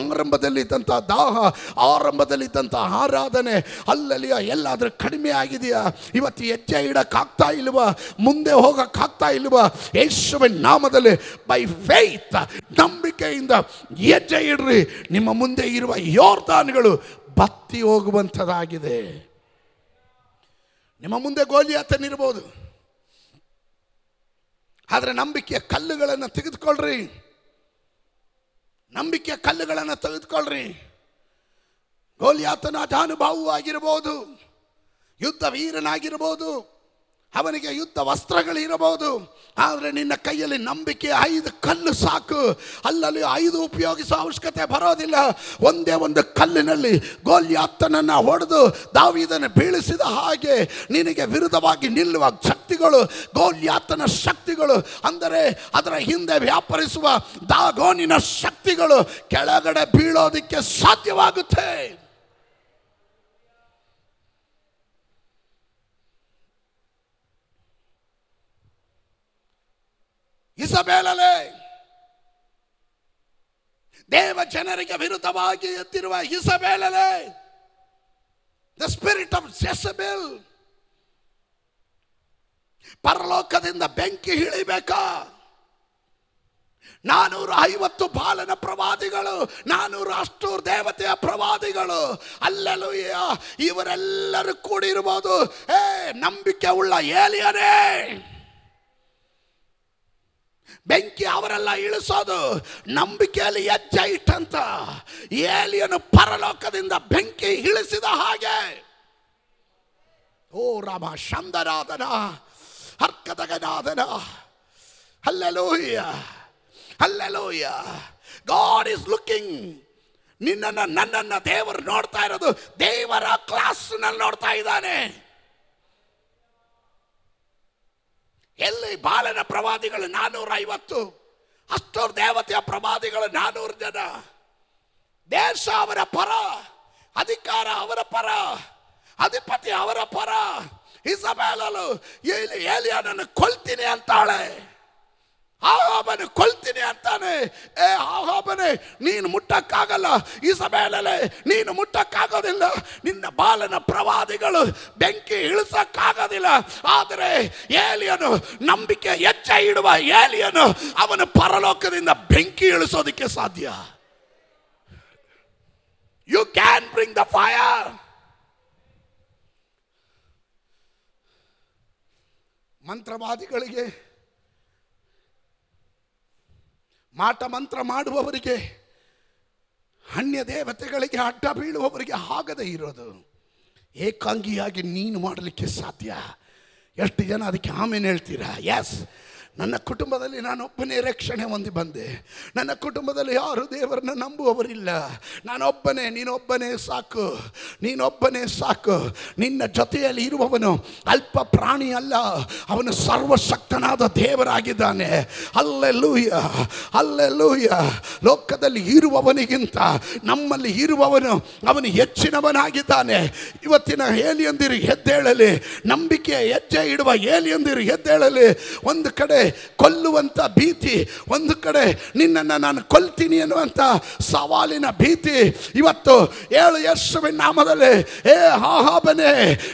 ಆರಂಭದಲ್ಲಿ ಇದ್ದಂಥ ದಾಹ, ಆರಂಭದಲ್ಲಿ ಇದ್ದಂಥ ಆರಾಧನೆ, ಅಲ್ಲಲ್ಲಿಯ ಎಲ್ಲಾದರೂ ಕಡಿಮೆ ಆಗಿದೆಯಾ? ಇವತ್ತು ಹೆಜ್ಜೆ ಇಡೋಕ್ಕಾಗ್ತಾ ಇಲ್ವಾ? ಮುಂದೆ ಹೋಗಕ್ಕಾಗ್ತಾ ಇಲ್ವಾ ಯೇಸುವಿನ ನಾಮದಲ್ಲಿ ಬೈ ಫೇತ್ ನಂಬಿಕೆಯಿಂದ ಹೆಜ್ಜೆ ಇಡ್ರಿ. ನಿಮ್ಮ ಮುಂದೆ ಇರುವ ಯೋರ್ದಾನ್ಗಳು ಬತ್ತಿ ಹೋಗುವಂಥದ್ದಾಗಿದೆ. ನಿಮ್ಮ ಮುಂದೆ ಗೋಲಿಯಾತನಿರ್ಬೋದು ಆದರೆ ನಂಬಿಕೆಯ ಕಲ್ಲುಗಳನ್ನು ತೆಗೆದುಕೊಳ್ಳ್ರಿ ನಂಬಿಕೆಯ ಕಲ್ಲುಗಳನ್ನು ತೆಗೆದುಕೊಳ್ಳ್ರಿ ಗೋಲಿಯಾತನ ಅಜಾನುಭಾವವಾಗಿರ್ಬೋದು ಯುದ್ಧ ವೀರನಾಗಿರ್ಬೋದು ಅವನಿಗೆ ಯುದ್ಧ ವಸ್ತ್ರಗಳಿರಬಹುದು ಆದರೆ ನಿನ್ನ ಕೈಯಲ್ಲಿ ನಂಬಿಕೆ ಐದು ಕಲ್ಲು ಸಾಕು. ಅಲ್ಲಲ್ಲಿ ಐದು ಉಪಯೋಗಿಸೋ ಅವಶ್ಯಕತೆ ಬರೋದಿಲ್ಲ. ಒಂದೇ ಒಂದು ಕಲ್ಲಿನಲ್ಲಿ ಗೋಲ್ಯಾತ್ತನನ್ನು ಹೊಡೆದು ದಾವಿದನ್ನು ಬೀಳಿಸಿದ ಹಾಗೆ ನಿನಗೆ ವಿರುದ್ಧವಾಗಿ ನಿಲ್ಲುವ ಶಕ್ತಿಗಳು, ಗೋಲ್ಯಾತನ ಶಕ್ತಿಗಳು, ಅಂದರೆ ಅದರ ಹಿಂದೆ ವ್ಯಾಪರಿಸುವ ದಾಗೋನಿನ ಶಕ್ತಿಗಳು ಕೆಳಗಡೆ ಬೀಳೋದಕ್ಕೆ ಸಾಧ್ಯವಾಗುತ್ತೆ. ಇಸಬೇಲಲೆ ದೇವ ಜನರಿಗೆ ವಿರುದ್ಧವಾಗಿ ಎತ್ತಿರುವ ಇಸಬೇಲಲೆ ದ ಸ್ಪಿರಿಟ್ ಆಫ್ ಜೆಸಬೆಲ್ ಪರಲೋಕದಿಂದ ಬೆಂಕಿ ಇಳಿಬೇಕಾ? ನಾನೂರ ಐವತ್ತು ಬಾಲನ ಪ್ರವಾದಿಗಳು ನಾನೂರ ಅಷ್ಟು ದೇವತೆಯ ಪ್ರವಾದಿಗಳು. ಅಲ್ಲೆಲ್ಲೂ ಇವರೆಲ್ಲರೂ ಕೂಡಿರ್ಬೋದು. ಏ ನಂಬಿಕೆ ಉಳ್ಳ ಏಲಿಯನೇ. ಬೆಂಕಿ ಅವರೆಲ್ಲ ಇಳಿಸೋದು, ನಂಬಿಕೆಯಲ್ಲಿ ಹೆಜ್ಜೆ ಇಟ್ಟಂತ ಏಲಿಯನು ಪರಲೋಕದಿಂದ ಬೆಂಕಿ ಇಳಿಸಿದ ಹಾಗೆ. ಓ ರಾಮ, ಶಂದನಾದನ, ಹರ್ಕದಗನಾದನ hallelujah hallelujah God is looking ನಿನ್ನನ್ನು ನನ್ನನ್ನು ದೇವರು ನೋಡ್ತಾ ಇರೋದು, ದೇವರ ಕ್ಲಾಸ್ನಲ್ಲಿ ನೋಡ್ತಾ ಇದ್ದಾನೆ. ಎಲ್ಲಿ ಬಾಲನ ಪ್ರವಾದಿಗಳು ನಾನೂರ ಐವತ್ತು ಅಷ್ಟೋರ್ ದೇವತೆಯ ಪ್ರವಾದಿಗಳು ನಾನೂರು ಜನ. ದೇಶ ಅವರ ಪರ, ಅಧಿಕಾರ ಅವರ ಪರ, ಅಧಿಪತಿ ಅವರ ಪರ ಇಸಬೇಲಲು ಏಲಿ ಏಲಿಯನನ್ನು ಕೊಲ್ತೀನಿ ಅಂತಾಳೆ. ಆಹಾಬನು ಕೊಲ್ತೀನಿ ಅಂತಾನೆ. ಏ ಆಹಾಬನೆ, ನೀನು ಮುಟ್ಟಕ್ಕಾಗಲ್ಲ. ಸಮಯದಲ್ಲಿ ನೀನು ಮುಟ್ಟಕ್ಕಾಗೋದಿಲ್ಲ. ನಿನ್ನ ಬಾಲನ ಪ್ರವಾದಿಗಳು ಬೆಂಕಿ ಇಳಿಸಕ್ಕಾಗೋದಿಲ್ಲ. ಆದರೆ ಏಲಿಯನು ನಂಬಿಕೆ ಹೆಚ್ಚ ಇಡುವ ಏಲಿಯನು ಅವನು ಪರಲೋಕದಿಂದ ಬೆಂಕಿ ಇಳಿಸೋದಕ್ಕೆ ಸಾಧ್ಯ. You can bring the fire ಮಂತ್ರವಾದಿಗಳಿಗೆ ಮಾಟ ಮಂತ್ರ ಮಾಡುವವರಿಗೆ, ಅನ್ಯ ದೇವತೆಗಳಿಗೆ ಅಡ್ಡ ಬೀಳುವವರಿಗೆ ಆಗದೇ ಇರೋದು. ಏಕಾಂಗಿಯಾಗಿ ನೀನು ಮಾಡಲಿಕ್ಕೆ ಸಾಧ್ಯ? ಎಷ್ಟು ಜನ ಅದಕ್ಕೆ ಆಮೇಲೆ ಹೇಳ್ತೀರಾ? ಎಸ್ ನನ್ನ ಕುಟುಂಬದಲ್ಲಿ ನಾನೊಬ್ಬನೇ ರಕ್ಷಣೆ ಹೊಂದಿ ಬಂದೆ. ನನ್ನ ಕುಟುಂಬದಲ್ಲಿ ಯಾರು ದೇವರನ್ನ ನಂಬುವವರಿಲ್ಲ. ನಾನೊಬ್ಬನೇ, ನೀನೊಬ್ಬನೇ ಸಾಕು. ನೀನೊಬ್ಬನೇ ಸಾಕು. ನಿನ್ನ ಜೊತೆಯಲ್ಲಿ ಇರುವವನು ಅಲ್ಪ ಪ್ರಾಣಿ ಅಲ್ಲ. ಅವನು ಸರ್ವಶಕ್ತನಾದ ದೇವರಾಗಿದ್ದಾನೆ. ಅಲ್ಲೆಲ್ಲೂಯ ಅಲ್ಲೆಲ್ಲೂಯ ಲೋಕದಲ್ಲಿ ಇರುವವನಿಗಿಂತ ನಮ್ಮಲ್ಲಿ ಇರುವವನು ಅವನು ಹೆಚ್ಚಿನವನಾಗಿದ್ದಾನೆ. ಇವತ್ತಿನ ಏಲಿಯಂದಿರು ಎದ್ದೇಳಲಿ. ನಂಬಿಕೆ ಹೆಜ್ಜೆ ಇಡುವ ಏಲಿಯಂದಿರು ಎದ್ದೇಳಲಿ. ಒಂದು ಕಡೆ ಕೊಲ್ಲುವಂಥ ಭೀತಿ, ಒಂದು ಕಡೆ ನಿನ್ನನ್ನು ನಾನು ಕೊಲ್ತೀನಿ ಅನ್ನುವಂಥ ಸವಾಲಿನ ಭೀತಿ. ಇವತ್ತು ಏಳು ಯಶುವಿನ ನಾಮದಲ್ಲಿ, ಏ ಹಾಹಾಬನೆ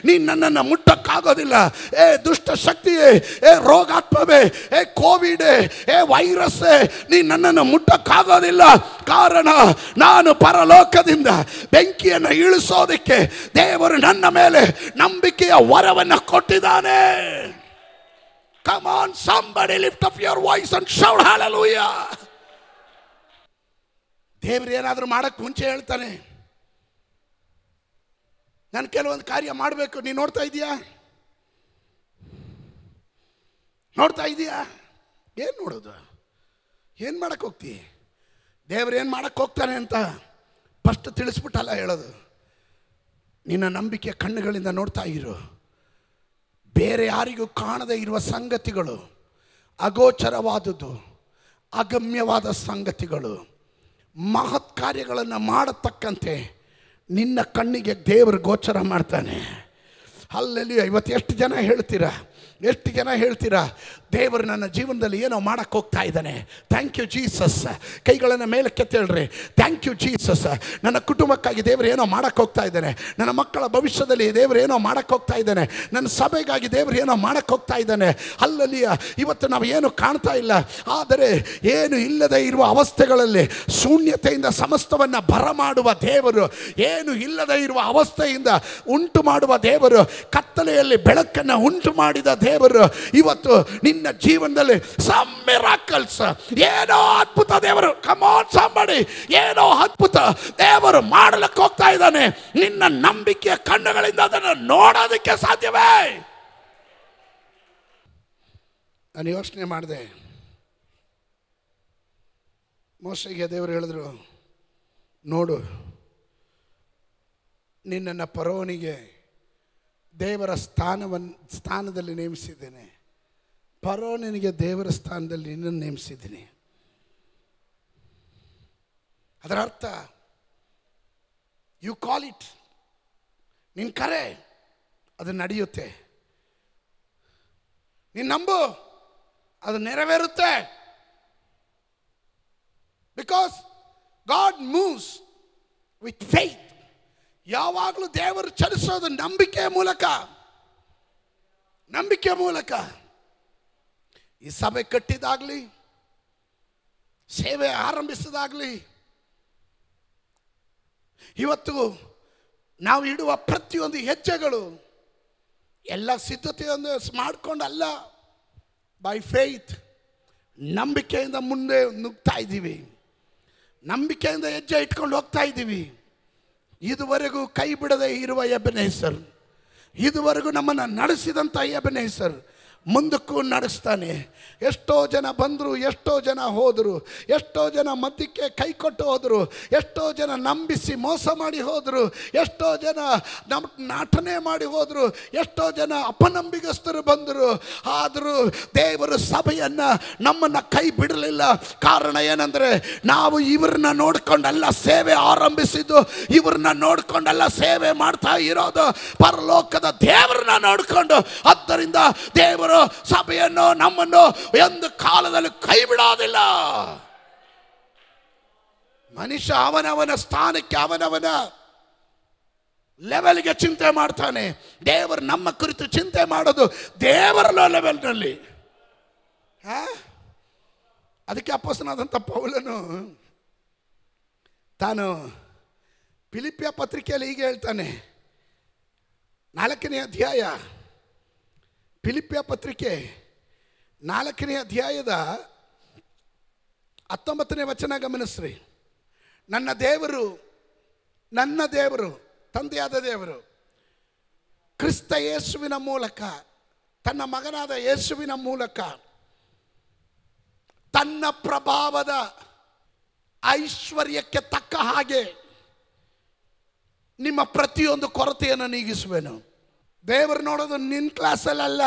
ನೀನು ನನ್ನನ್ನು ಮುಟ್ಟಕ್ಕಾಗೋದಿಲ್ಲ. ಏ ದುಷ್ಟ ಶಕ್ತಿಯೇ, ಏ ರೋಗಾತ್ಮವೇ, ಏ ಕೋವಿಡ್, ಏ ವೈರಸ್ ನೀ ನನ್ನನ್ನು ಮುಟ್ಟಕ್ಕಾಗೋದಿಲ್ಲ. ಕಾರಣ, ನಾನು ಪರಲೋಕದಿಂದ ಬೆಂಕಿಯನ್ನು ಇಳಿಸೋದಕ್ಕೆ ದೇವರು ನನ್ನ ಮೇಲೆ ನಂಬಿಕೆಯ ವರವನ್ನು ಕೊಟ್ಟಿದ್ದಾನೆ. Come on, somebody lift up your voice and shout hallelujah. ದೇವ್ರು ಏನಾದರೂ ಮಾಡಕ್ಕೆ ಮುಂಚೆ ಹೇಳ್ತಾನೆ. ನಾನು ಕೆಲವೊಂದು ಕಾರ್ಯ ಮಾಡಬೇಕು. ನೀನು ನೋಡ್ತಾ ಇದೀಯಾ ನೋಡ್ತಾ ಇದೀಯಾ ಏನು ನೋಡೋದು? ಏನು ಮಾಡಕ್ಕೆ ಹೋಗ್ತಿ? ದೇವ್ರು ಏನು ಮಾಡಕ್ಕೆ ಹೋಗ್ತಾನೆ ಅಂತ ಫಸ್ಟ್ ತಿಳಿಸ್ಬಿಟ್ಟಲ್ಲ ಹೇಳೋದು. ನಿನ್ನ ನಂಬಿಕೆ ಕಣ್ಣುಗಳಿಂದ ನೋಡ್ತಾ ಇರು. ಬೇರೆ ಯಾರಿಗೂ ಕಾಣದೇ ಇರುವ ಸಂಗತಿಗಳು, ಅಗೋಚರವಾದುದು, ಅಗಮ್ಯವಾದ ಸಂಗತಿಗಳು, ಮಹತ್ ಕಾರ್ಯಗಳನ್ನು ಮಾಡತಕ್ಕಂತೆ ನಿನ್ನ ಕಣ್ಣಿಗೆ ದೇವರು ಗೋಚರ ಮಾಡ್ತಾನೆ. ಅಲ್ಲೆಲ್ಲಿ ಇವತ್ತು ಎಷ್ಟು ಜನ ಹೇಳ್ತೀರಾ? ಎಷ್ಟು ಜನ ಹೇಳ್ತೀರಾ? ದೇವರು ನನ್ನ ಜೀವನದಲ್ಲಿ ಏನೋ ಮಾಡಕ್ಕೆ ಹೋಗ್ತಾ ಇದ್ದಾನೆ. ಥ್ಯಾಂಕ್ ಯು ಜೀಸಸ್ ಕೈಗಳನ್ನು ಮೇಲೆ ಕೆತ್ತೇಳ್ರಿ ಥ್ಯಾಂಕ್ ಯು ಜೀಸಸ್ ನನ್ನ ಕುಟುಂಬಕ್ಕಾಗಿ ದೇವರು ಏನೋ ಮಾಡಕ್ಕೆ ಹೋಗ್ತಾ ಇದ್ದಾನೆ. ನನ್ನ ಮಕ್ಕಳ ಭವಿಷ್ಯದಲ್ಲಿ ದೇವರು ಏನೋ ಮಾಡಕ್ಕೆ ಹೋಗ್ತಾ ಇದ್ದಾನೆ. ನನ್ನ ಸಭೆಗಾಗಿ ದೇವರು ಏನೋ ಮಾಡಕ್ಕೆ ಹೋಗ್ತಾ ಇದ್ದಾನೆ. ಅಲ್ಲಲ್ಲಿಯ ಇವತ್ತು ನಾವು ಏನು ಕಾಣ್ತಾ ಇಲ್ಲ. ಆದರೆ ಏನು ಇಲ್ಲದೆ ಇರುವ ಅವಸ್ಥೆಗಳಲ್ಲಿ ಶೂನ್ಯತೆಯಿಂದ ಸಮಸ್ತವನ್ನು ಬರಮಾಡುವ ದೇವರು, ಏನು ಇಲ್ಲದೆ ಇರುವ ಅವಸ್ಥೆಯಿಂದ ಉಂಟು ಮಾಡುವ ದೇವರು, ಕತ್ತಲೆಯಲ್ಲಿ ಬೆಳಕನ್ನು ಉಂಟು ಮಾಡಿದ ದೇವರು, ಇವತ್ತು ನಿನ್ನ ಜೀವನದಲ್ಲಿ ಸಮ್ಮಿರಾಕಲ್ಸ್ ಏನೋ ಅದ್ಭುತ ದೇವರು ಕಮಾನ್ ಸಾಂಬಡಿ ಏನೋ ಅದ್ಭುತ ದೇವರು ಮಾಡಲಿಕ್ಕೆ ಹೋಗ್ತಾ ಇದ್ದಾನೆ. ನಿನ್ನ ನಂಬಿಕೆಯ ಕಣ್ಣುಗಳಿಂದ ಅದನ್ನು ನೋಡೋದಕ್ಕೆ ಸಾಧ್ಯವೇ? ನಾನು ಯೋಚನೆ ಮಾಡಿದೆ. ಮೋಸಿಗೆ ದೇವರು ಹೇಳಿದ್ರು, ನೋಡು, ನಿನ್ನನ್ನು ಪರೋನಿಗೆ ದೇವರ ಸ್ಥಾನವನ್ನು ಸ್ಥಾನದಲ್ಲಿ ನೇಮಿಸಿದ್ದೇನೆ. ಪರೋ ನಿನಗೆ ದೇವರ ಸ್ಥಾನದಲ್ಲಿ ನಿನ್ನನ್ನು ನೇಮಿಸಿದ್ದೀನಿ. ಅದರ ಅರ್ಥ ಯು ಕಾಲ್ ಇಟ್ ನಿನ್ನ ಕರೆ, ಅದು ನಡೆಯುತ್ತೆ. ನೀನು ನಂಬು, ಅದು ನೆರವೇರುತ್ತೆ. Because God moves with faith ಯಾವಾಗಲೂ ದೇವರು ಚಲಿಸೋದು ನಂಬಿಕೆ ಮೂಲಕ. ನಂಬಿಕೆ ಮೂಲಕ. ಈ ಸಭೆ ಕಟ್ಟಿದಾಗಲಿ, ಸೇವೆ ಆರಂಭಿಸಿದಾಗಲಿ, ಇವತ್ತು ನಾವು ಇಡುವ ಪ್ರತಿಯೊಂದು ಹೆಜ್ಜೆಗಳು ಎಲ್ಲ ಸಿದ್ಧತೆಯನ್ನು ಮಾಡಿಕೊಂಡಲ್ಲ ಬೈ ಫೇತ್ ನಂಬಿಕೆಯಿಂದ ಮುಂದೆ ನುಗ್ತಾ ಇದ್ದೀವಿ. ನಂಬಿಕೆಯಿಂದ ಹೆಜ್ಜೆ ಇಟ್ಕೊಂಡು ಹೋಗ್ತಾ ಇದ್ದೀವಿ. ಇದುವರೆಗೂ ಕೈ ಬಿಡದೆ ಇರುವ ಹೆಸರು ಇದುವರೆಗೂ ನಮ್ಮನ್ನು ನಡೆಸಿದಂಥ ಹೆಸರು ಮುಂದಕ್ಕೂ ನಡೆಸ್ತಾನೆ. ಎಷ್ಟೋ ಜನ ಬಂದರು, ಎಷ್ಟೋ ಜನ ಹೋದರು, ಎಷ್ಟೋ ಜನ ಮಧ್ಯಕ್ಕೆ ಕೈ ಕೊಟ್ಟು ಹೋದರು, ಎಷ್ಟೋ ಜನ ನಂಬಿಸಿ ಮೋಸ ಮಾಡಿ ಹೋದರು, ಎಷ್ಟೋ ಜನ ನಮ್ಮ ನಾಟನೆ ಮಾಡಿ ಹೋದರು, ಎಷ್ಟೋ ಜನ ಅಪನಂಬಿಗಸ್ತರು ಬಂದರು. ಆದರೂ ದೇವರು ಸಭೆಯನ್ನು ನಮ್ಮನ್ನು ಕೈ ಬಿಡಲಿಲ್ಲ. ಕಾರಣ ಏನಂದರೆ, ನಾವು ಇವ್ರನ್ನ ನೋಡಿಕೊಂಡೆಲ್ಲ ಸೇವೆ ಆರಂಭಿಸಿದ್ದು, ಇವ್ರನ್ನ ನೋಡ್ಕೊಂಡೆಲ್ಲ ಸೇವೆ ಮಾಡ್ತಾ ಇರೋದು ಪರಲೋಕದ ದೇವರನ್ನ ನೋಡಿಕೊಂಡು. ಆದ್ದರಿಂದ ದೇವರು ಸಭೆಯನ್ನು ನಮ್ಮನ್ನು ಒಂದು ಕಾಲದಲ್ಲಿ ಕೈ ಬಿಡೋದಿಲ್ಲ ಮನುಷ್ಯ ಅವನವನ ಸ್ಥಾನಕ್ಕೆ ಅವನವನ ಲೆವೆಲ್ಗೆ ಚಿಂತೆ ಮಾಡ್ತಾನೆ. ದೇವರು ನಮ್ಮ ಕುರಿತು ಚಿಂತೆ ಮಾಡೋದು ದೇವರ ಲೆವೆಲ್ನಲ್ಲಿ? ಅದಕ್ಕೆ ಅಪ್ಪಸನಾದಂಥ ಪೌಲನು ತಾನು ಫಿಲಿಪಿಯ ಪತ್ರಿಕೆಯಲ್ಲಿ ಹೀಗೆ ಹೇಳ್ತಾನೆ. ನಾಲ್ಕನೇ ಅಧ್ಯಾಯ. ಫಿಲಿಪಿಯ ಪತ್ರಿಕೆ ನಾಲ್ಕನೇ ಅಧ್ಯಾಯದ ಹತ್ತೊಂಬತ್ತನೇ ವಚನ ಗಮನಿಸ್ರಿ. ನನ್ನ ದೇವರು ನನ್ನ ದೇವರು, ತಂದೆಯಾದ ದೇವರು, ಕ್ರಿಸ್ತ ಯೇಸುವಿನ ಮೂಲಕ, ತನ್ನ ಮಗನಾದ ಯೇಸುವಿನ ಮೂಲಕ ತನ್ನ ಪ್ರಭಾವದ ಐಶ್ವರ್ಯಕ್ಕೆ ತಕ್ಕ ಹಾಗೆ ನಿಮ್ಮ ಪ್ರತಿಯೊಂದು ಕೊರತೆಯನ್ನು ನೀಗಿಸುವೆನು. ದೇವರು ನೋಡೋದು ನಿನ್ನ ಕ್ಲಾಸಲ್ಲಲ್ಲ.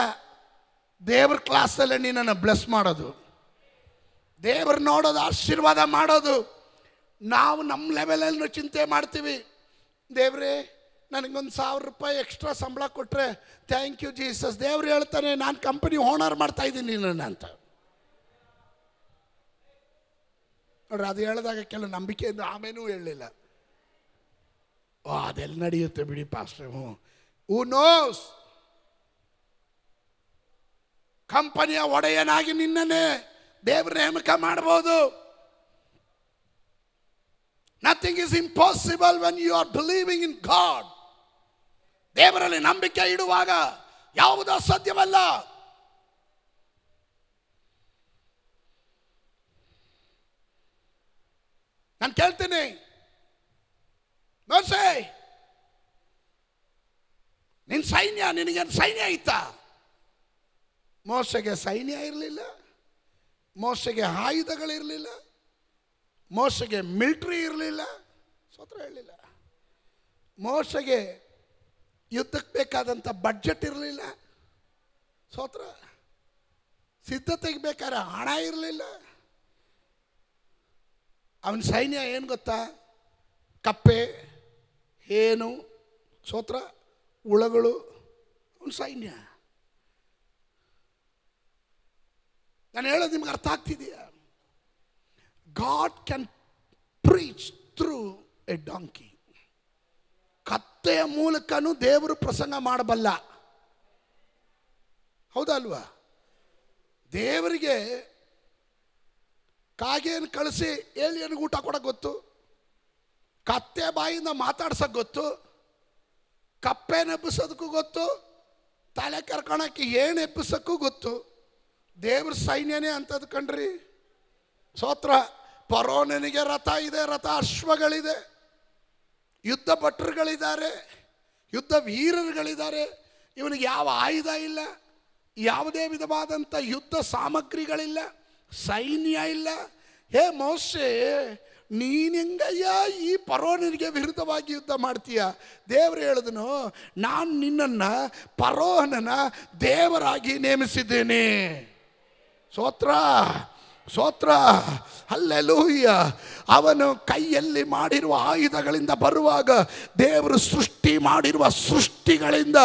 ದೇವ್ರ ಕ್ಲಾಸಲ್ಲೇ ನಿನ್ನನ್ನು ಬ್ಲೆಸ್ ಮಾಡೋದು. ದೇವರು ನೋಡೋದು ಆಶೀರ್ವಾದ ಮಾಡೋದು. ನಾವು ನಮ್ಮ ಲೆವೆಲಲ್ಲಿ ಚಿಂತೆ ಮಾಡ್ತೀವಿ. ದೇವ್ರೇ, ನನಗೊಂದು ಸಾವಿರ ರೂಪಾಯಿ ಎಕ್ಸ್ಟ್ರಾ ಸಂಬಳ ಕೊಟ್ಟರೆ ಥ್ಯಾಂಕ್ ಯು ಜೀಸಸ್ ದೇವ್ರು ಹೇಳ್ತಾನೆ, ನಾನು ಕಂಪನಿ ಓನರ್ ಮಾಡ್ತಾ ಇದ್ದೀನಿ ನಿನ್ನನ್ನು ಅಂತ. ನೋಡ್ರಿ, ಅದು ಹೇಳಿದಾಗ ಕೆಲವು ನಂಬಿಕೆಯಿಂದ ಆಮೇನೂ ಹೇಳಲಿಲ್ಲ. ಓ, ಅದೆಲ್ಲ ನಡೆಯುತ್ತೆ ಬಿಡಿ ಪಾಸ್ಟ್ರೆ ಹ್ಞೂ ಹೂ ನೋಸ್ ಕಂಪನಿಯ ಒಡೆಯನಾಗಿ ನಿನ್ನನ್ನೇ ದೇವ್ರ ನೇಮಕ ಮಾಡ್ಬೋದು nothing is impossible when you are believing in God ದೇವರಲ್ಲಿ ನಂಬಿಕೆ ಇಡುವಾಗ ಯಾವುದೋ ಸಾಧ್ಯವಲ್ಲ ನಾನು ಕೇಳ್ತೀನಿ. ಮೋಸೆ! ನಿನ್ ಸೈನ್ಯ, ನಿನಗೆ ಸೈನ್ಯ ಇತ್ತ? ಮೋಸೆಗೆ ಸೈನ್ಯ ಇರಲಿಲ್ಲ ಮೋಸೆಗೆ ಆಯುಧಗಳಿರಲಿಲ್ಲ ಮೋಸೆಗೆ ಮಿಲ್ಟ್ರಿ ಇರಲಿಲ್ಲ ಸ್ವತ್ರ ಹೇಳಲಿಲ್ಲ. ಮೋಸೆಗೆ ಯುದ್ಧಕ್ಕೆ ಬೇಕಾದಂಥ ಬಡ್ಜೆಟ್ ಇರಲಿಲ್ಲ, ಸೋತ್ರ. ಸಿದ್ಧತೆಗೆ ಬೇಕಾದ್ರೆ ಹಣ ಇರಲಿಲ್ಲ. ಅವನ ಸೈನ್ಯ ಏನು ಗೊತ್ತಾ? ಕಪ್ಪೆ ಏನು ಸೋತ್ರ. ಹುಳಗಳು, ಅವನ ಸೈನ್ಯ. ನಾನು ಹೇಳೋದು ನಿಮ್ಗೆ ಅರ್ಥ ಆಗ್ತಿದೆಯಾ? God can preach through a donkey ಕತ್ತೆಯ ಮೂಲಕನೂ ದೇವರು ಪ್ರಸಂಗ ಮಾಡಬಲ್ಲ. ಹೌದಾ ಅಲ್ವಾ? ದೇವರಿಗೆ ಕಾಗೆಯನ್ನು ಕಳಿಸಿ, ಏಲಿಯನ್ಗೆ ಊಟ ಕೊಡೋಕೆ ಗೊತ್ತು? ಕತ್ತೆ ಬಾಯಿಂದ ಮಾತಾಡ್ಸೋಕೆ ಗೊತ್ತು? ಕಪ್ಪೆನ ಎಬ್ಬಿಸೋದಕ್ಕೂ ಗೊತ್ತು, ತಲೆ ಕರ್ಕೊಳಕ್ಕೆ ಏನು ಎಬ್ಬಿಸೋಕ್ಕೂ ಗೊತ್ತು. ದೇವ್ರ ಸೈನ್ಯನೇ ಅಂತದ್ ಕಣ್ರಿ ಸೋತ್ರ, ಪರೋನನಿಗೆ ರಥ ಇದೆ, ರಥ ಅಶ್ವಗಳಿದೆ. ಯುದ್ಧ ಭಟ್ರುಗಳಿದ್ದಾರೆ, ಯುದ್ಧ ವೀರರುಗಳಿದ್ದಾರೆ. ಇವನಿಗೆ ಯಾವ ಆಯುಧ ಇಲ್ಲ, ಯಾವುದೇ ವಿಧವಾದಂಥ ಯುದ್ಧ ಸಾಮಗ್ರಿಗಳಿಲ್ಲ, ಸೈನ್ಯ ಇಲ್ಲ. ಹೇ ಮೋಸೆ ನೀನು ಈ ಪರೋಹನಿಗೆ ವಿರುದ್ಧವಾಗಿ ಯುದ್ಧ ಮಾಡ್ತೀಯ? ದೇವರು ಹೇಳಿದನು ನಾನು ನಿನ್ನನ್ನು ಪರೋಹನನ ದೇವರಾಗಿ ನೇಮಿಸಿದ್ದೇನೆ. ಸೋತ್ರ ಸೋತ್ರ ಅಲ್ಲೆಲೂಯ್ಯ ಅವನು ಕೈಯಲ್ಲಿ ಮಾಡಿರುವ ಆಯುಧಗಳಿಂದ ಬರುವಾಗ ದೇವರು ಸೃಷ್ಟಿ ಮಾಡಿರುವ ಸೃಷ್ಟಿಗಳಿಂದ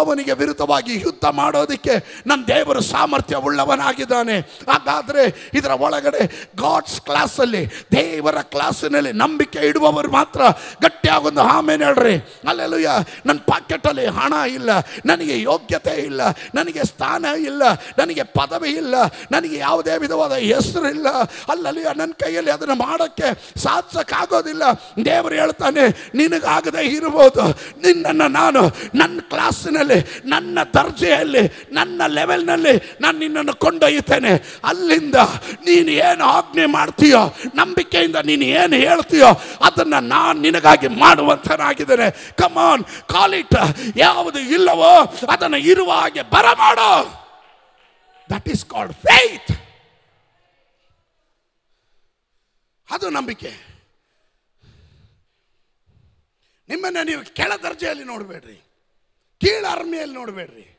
ಅವನಿಗೆ ವಿರುದ್ಧವಾಗಿ ಯುದ್ಧ ಮಾಡೋದಕ್ಕೆ ನನ್ನ ದೇವರು ಸಾಮರ್ಥ್ಯ ಉಳ್ಳವನಾಗಿದ್ದಾನೆ ಹಾಗಾದರೆ ಇದರ ಒಳಗಡೆ ಗಾಡ್ಸ್ ಕ್ಲಾಸಲ್ಲಿ ದೇವರ ಕ್ಲಾಸಿನಲ್ಲಿ ನಂಬಿಕೆ ಇಡುವವರು ಮಾತ್ರ ಗಟ್ಟಿಯಾಗೊಂದು ಆಮೇಲೆ ಹೇಳ್ರಿ. ಅಲ್ಲೆಲೂಯ್ಯ ನನ್ನ ಪಾಕೆಟಲ್ಲಿ ಹಣ ಇಲ್ಲ, ನನಗೆ ಯೋಗ್ಯತೆ ಇಲ್ಲ, ನನಗೆ ಸ್ಥಾನ ಇಲ್ಲ, ನನಗೆ ಪದವಿ ಇಲ್ಲ, ನನಗೆ ಯಾವುದೇ ವಿಧವಾದ ಹೆಸರು ಇಲ್ಲ ಅಲ್ಲಲ್ಲಿ ನನ್ನ ಕೈಯಲ್ಲಿ ಅದನ್ನು ಮಾಡೋಕ್ಕೆ ಸಾಧಿಸೋಕ್ಕಾಗೋದಿಲ್ಲ. ದೇವರು ಹೇಳ್ತಾನೆ, ನಿನಗಾಗದೆ ಇರ್ಬೋದು ನಿನ್ನನ್ನು ನಾನು ನನ್ನ ಕ್ಲಾಸಿನಲ್ಲಿ, ನನ್ನ ದರ್ಜೆಯಲ್ಲಿ, ನನ್ನ ಲೆವೆಲ್ನಲ್ಲಿ ನಾನು ನಿನ್ನನ್ನು ಕೊಂಡೊಯ್ಯುತ್ತೇನೆ. ಅಲ್ಲಿಂದ ನೀನು ಏನು ಆಜ್ಞೆ ಮಾಡ್ತೀಯೋ, ನಂಬಿಕೆಯಿಂದ ನೀನು ಏನು ಹೇಳ್ತೀಯೋ, ಅದನ್ನು ನಾನು ನಿನಗಾಗಿ ಮಾಡುವಂಥನಾಗಿದ್ದೇನೆ ಕಮಾನ್ ಕಾಲಿಟ್ ಯಾವುದು ಇಲ್ಲವೋ ಅದನ್ನು ಇರುವ ಹಾಗೆ ಬರಮಾಡೋ. ದಟ್ ಈಸ್ ಕಾಲ್ಡ್ ಫೇತ್ ಅದು ನಂಬಿಕೆ. ನಿಮ್ಮನ್ನು ನೀವು ಕೆಳ ದರ್ಜೆಯಲ್ಲಿ ನೋಡಬೇಡ್ರಿ. ಕೀಳ ಅರ್ಮಿಯಲ್ಲಿ ನೋಡಬೇಡ್ರಿ.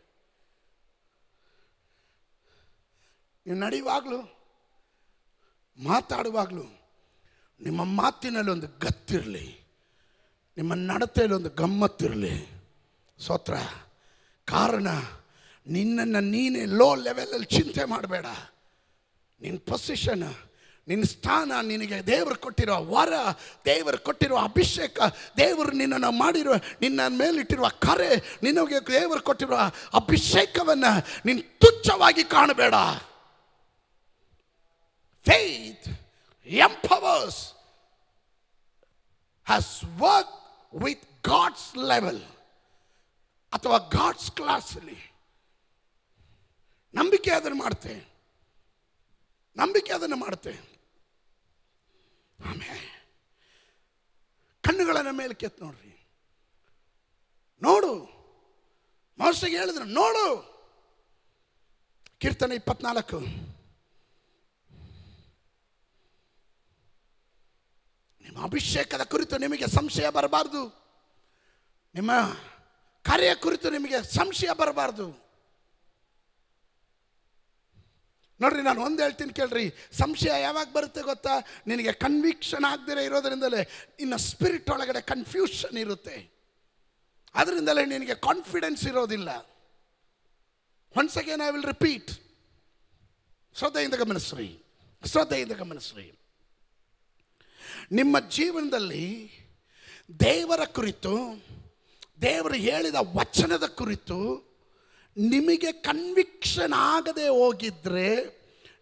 ನೀವು ನಡೆಯುವಾಗಲೂ, ಮಾತಾಡುವಾಗಲೂ, ನಿಮ್ಮ ಮಾತಿನಲ್ಲಿ ಒಂದು ಗತ್ತಿರಲಿ. ನಿಮ್ಮ ನಡತೆಯಲ್ಲಿ ಒಂದು ಗಮ್ಮತ್ತಿರಲಿ. ಸ್ವತ್ರ ಕಾರಣ, ನಿನ್ನನ್ನು ನೀನೇ ಲೋ ಲೆವೆಲಲ್ಲಿ ಚಿಂತೆ ಮಾಡಬೇಡ. ನಿನ್ನ ಪೊಸಿಷನ್ ನಿನ್ನ ಸ್ಥಾನ ನಿನಗೆ ದೇವರು ಕೊಟ್ಟಿರೋ ವರ, ದೇವರು ಕೊಟ್ಟಿರುವ ಅಭಿಷೇಕ, ದೇವರು ನಿನ್ನನ್ನು ಮಾಡಿರುವ, ನಿನ್ನ ಮೇಲಿಟ್ಟಿರುವ ಕರೆ, ನಿನಗೆ ದೇವರು ಕೊಟ್ಟಿರುವ ಅಭಿಷೇಕವನ್ನು ನೀನು ತುಚ್ಛವಾಗಿ ಕಾಣಬೇಡ. Faith empowers has work with God's level ಅಥವಾ ಗಾಡ್ಸ್ ಕ್ಲಾಸಲ್ಲಿ ನಂಬಿಕೆ ಅದನ್ನು ಮಾಡುತ್ತೆ ನಂಬಿಕೆ ಅದನ್ನು ಮಾಡುತ್ತೆ ಆಮೇಲೆ ಕಣ್ಣುಗಳನ್ನ ಮೇಲೆ ಕೆತ್ತ ನೋಡ್ರಿ. ನೋಡು. ಮೋಸಗೆ ಹೇಳಿದ್ರು, ನೋಡು. ಕೀರ್ತನೆ ಇಪ್ಪತ್ನಾಲ್ಕು. ನಿಮ್ಮ ಅಭಿಷೇಕದ ಕುರಿತು ನಿಮಗೆ ಸಂಶಯ ಬರಬಾರ್ದು. ನಿಮ್ಮ ಕಾರ್ಯ ಕುರಿತು ನಿಮಗೆ ಸಂಶಯ ಬರಬಾರ್ದು. ನೋಡ್ರಿ, ನಾನು ಒಂದು ಹೇಳ್ತೀನಿ ಕೇಳ್ರಿ. ಸಂಶಯ ಯಾವಾಗ ಬರುತ್ತೆ ಗೊತ್ತಾ? ನಿನಗೆ ಕನ್ವಿಕ್ಷನ್ ಆಗದಿರ ಇರೋದ್ರಿಂದಲೇ ಇನ್ನು ಸ್ಪಿರಿಟ್ ಒಳಗಡೆ ಕನ್ಫ್ಯೂಷನ್ ಇರುತ್ತೆ. ಅದರಿಂದಲೇ ನಿನಗೆ ಕಾನ್ಫಿಡೆನ್ಸ್ ಇರೋದಿಲ್ಲ. Once again I will repeat ಶ್ರದ್ಧೆಯಿಂದ ಗಮನಿಸ್ರಿ. ಶ್ರದ್ಧೆಯಿಂದ ಗಮನಿಸ್ರಿ. ನಿಮ್ಮ ಜೀವನದಲ್ಲಿ ದೇವರ ಕುರಿತು, ದೇವರು ಹೇಳಿದ ವಚನದ ಕುರಿತು ನಿಮಗೆ ಕನ್ವಿಕ್ಷನ್ ಆಗದೆ ಹೋಗಿದ್ರೆ,